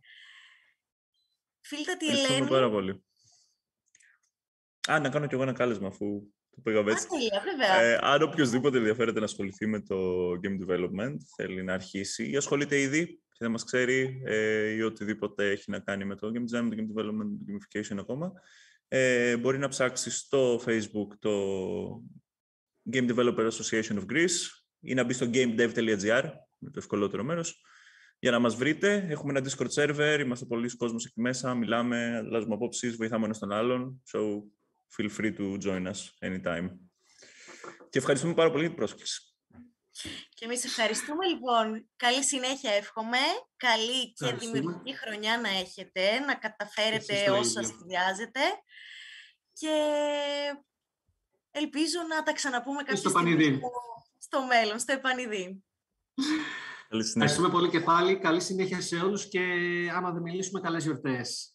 [SPEAKER 1] Φίλτα τη Ελένη.
[SPEAKER 3] πάρα πολύ. Α, να κάνω κι εγώ ένα κάλεσμα αφού το πήγα έτσι.
[SPEAKER 1] Ε,
[SPEAKER 3] αν οποιοδήποτε ενδιαφέρεται να ασχοληθεί με το game development, θέλει να αρχίσει ή ασχολείται ήδη και δεν μας ξέρει ε, ή οτιδήποτε έχει να κάνει με το game design, το game development, το gamification ακόμα, ε, μπορεί να ψάξει στο facebook το Game Developer Association of Greece ή να μπει στο gamedev.gr, με το ευκολότερο μέρος, για να μας βρείτε. Έχουμε ένα Discord server, είμαστε πολλοί κόσμος εκεί μέσα, μιλάμε, αλλάζουμε απόψεις, βοηθάμε ένας τον άλλον. So, feel free to join us anytime. Και ευχαριστούμε πάρα πολύ για την πρόσκληση.
[SPEAKER 1] Και εμείς ευχαριστούμε λοιπόν. Καλή συνέχεια εύχομαι. Καλή και δημιουργική χρονιά να έχετε, να καταφέρετε όσα σχεδιάζετε. Και ελπίζω να τα ξαναπούμε κάποια
[SPEAKER 2] στο, στο,
[SPEAKER 1] στο μέλλον, στο επανειδή.
[SPEAKER 3] Καλή συνέχεια.
[SPEAKER 2] Ευχαριστούμε πολύ και πάλι. Καλή συνέχεια σε όλους και άμα δεν μιλήσουμε, καλές γιορτές.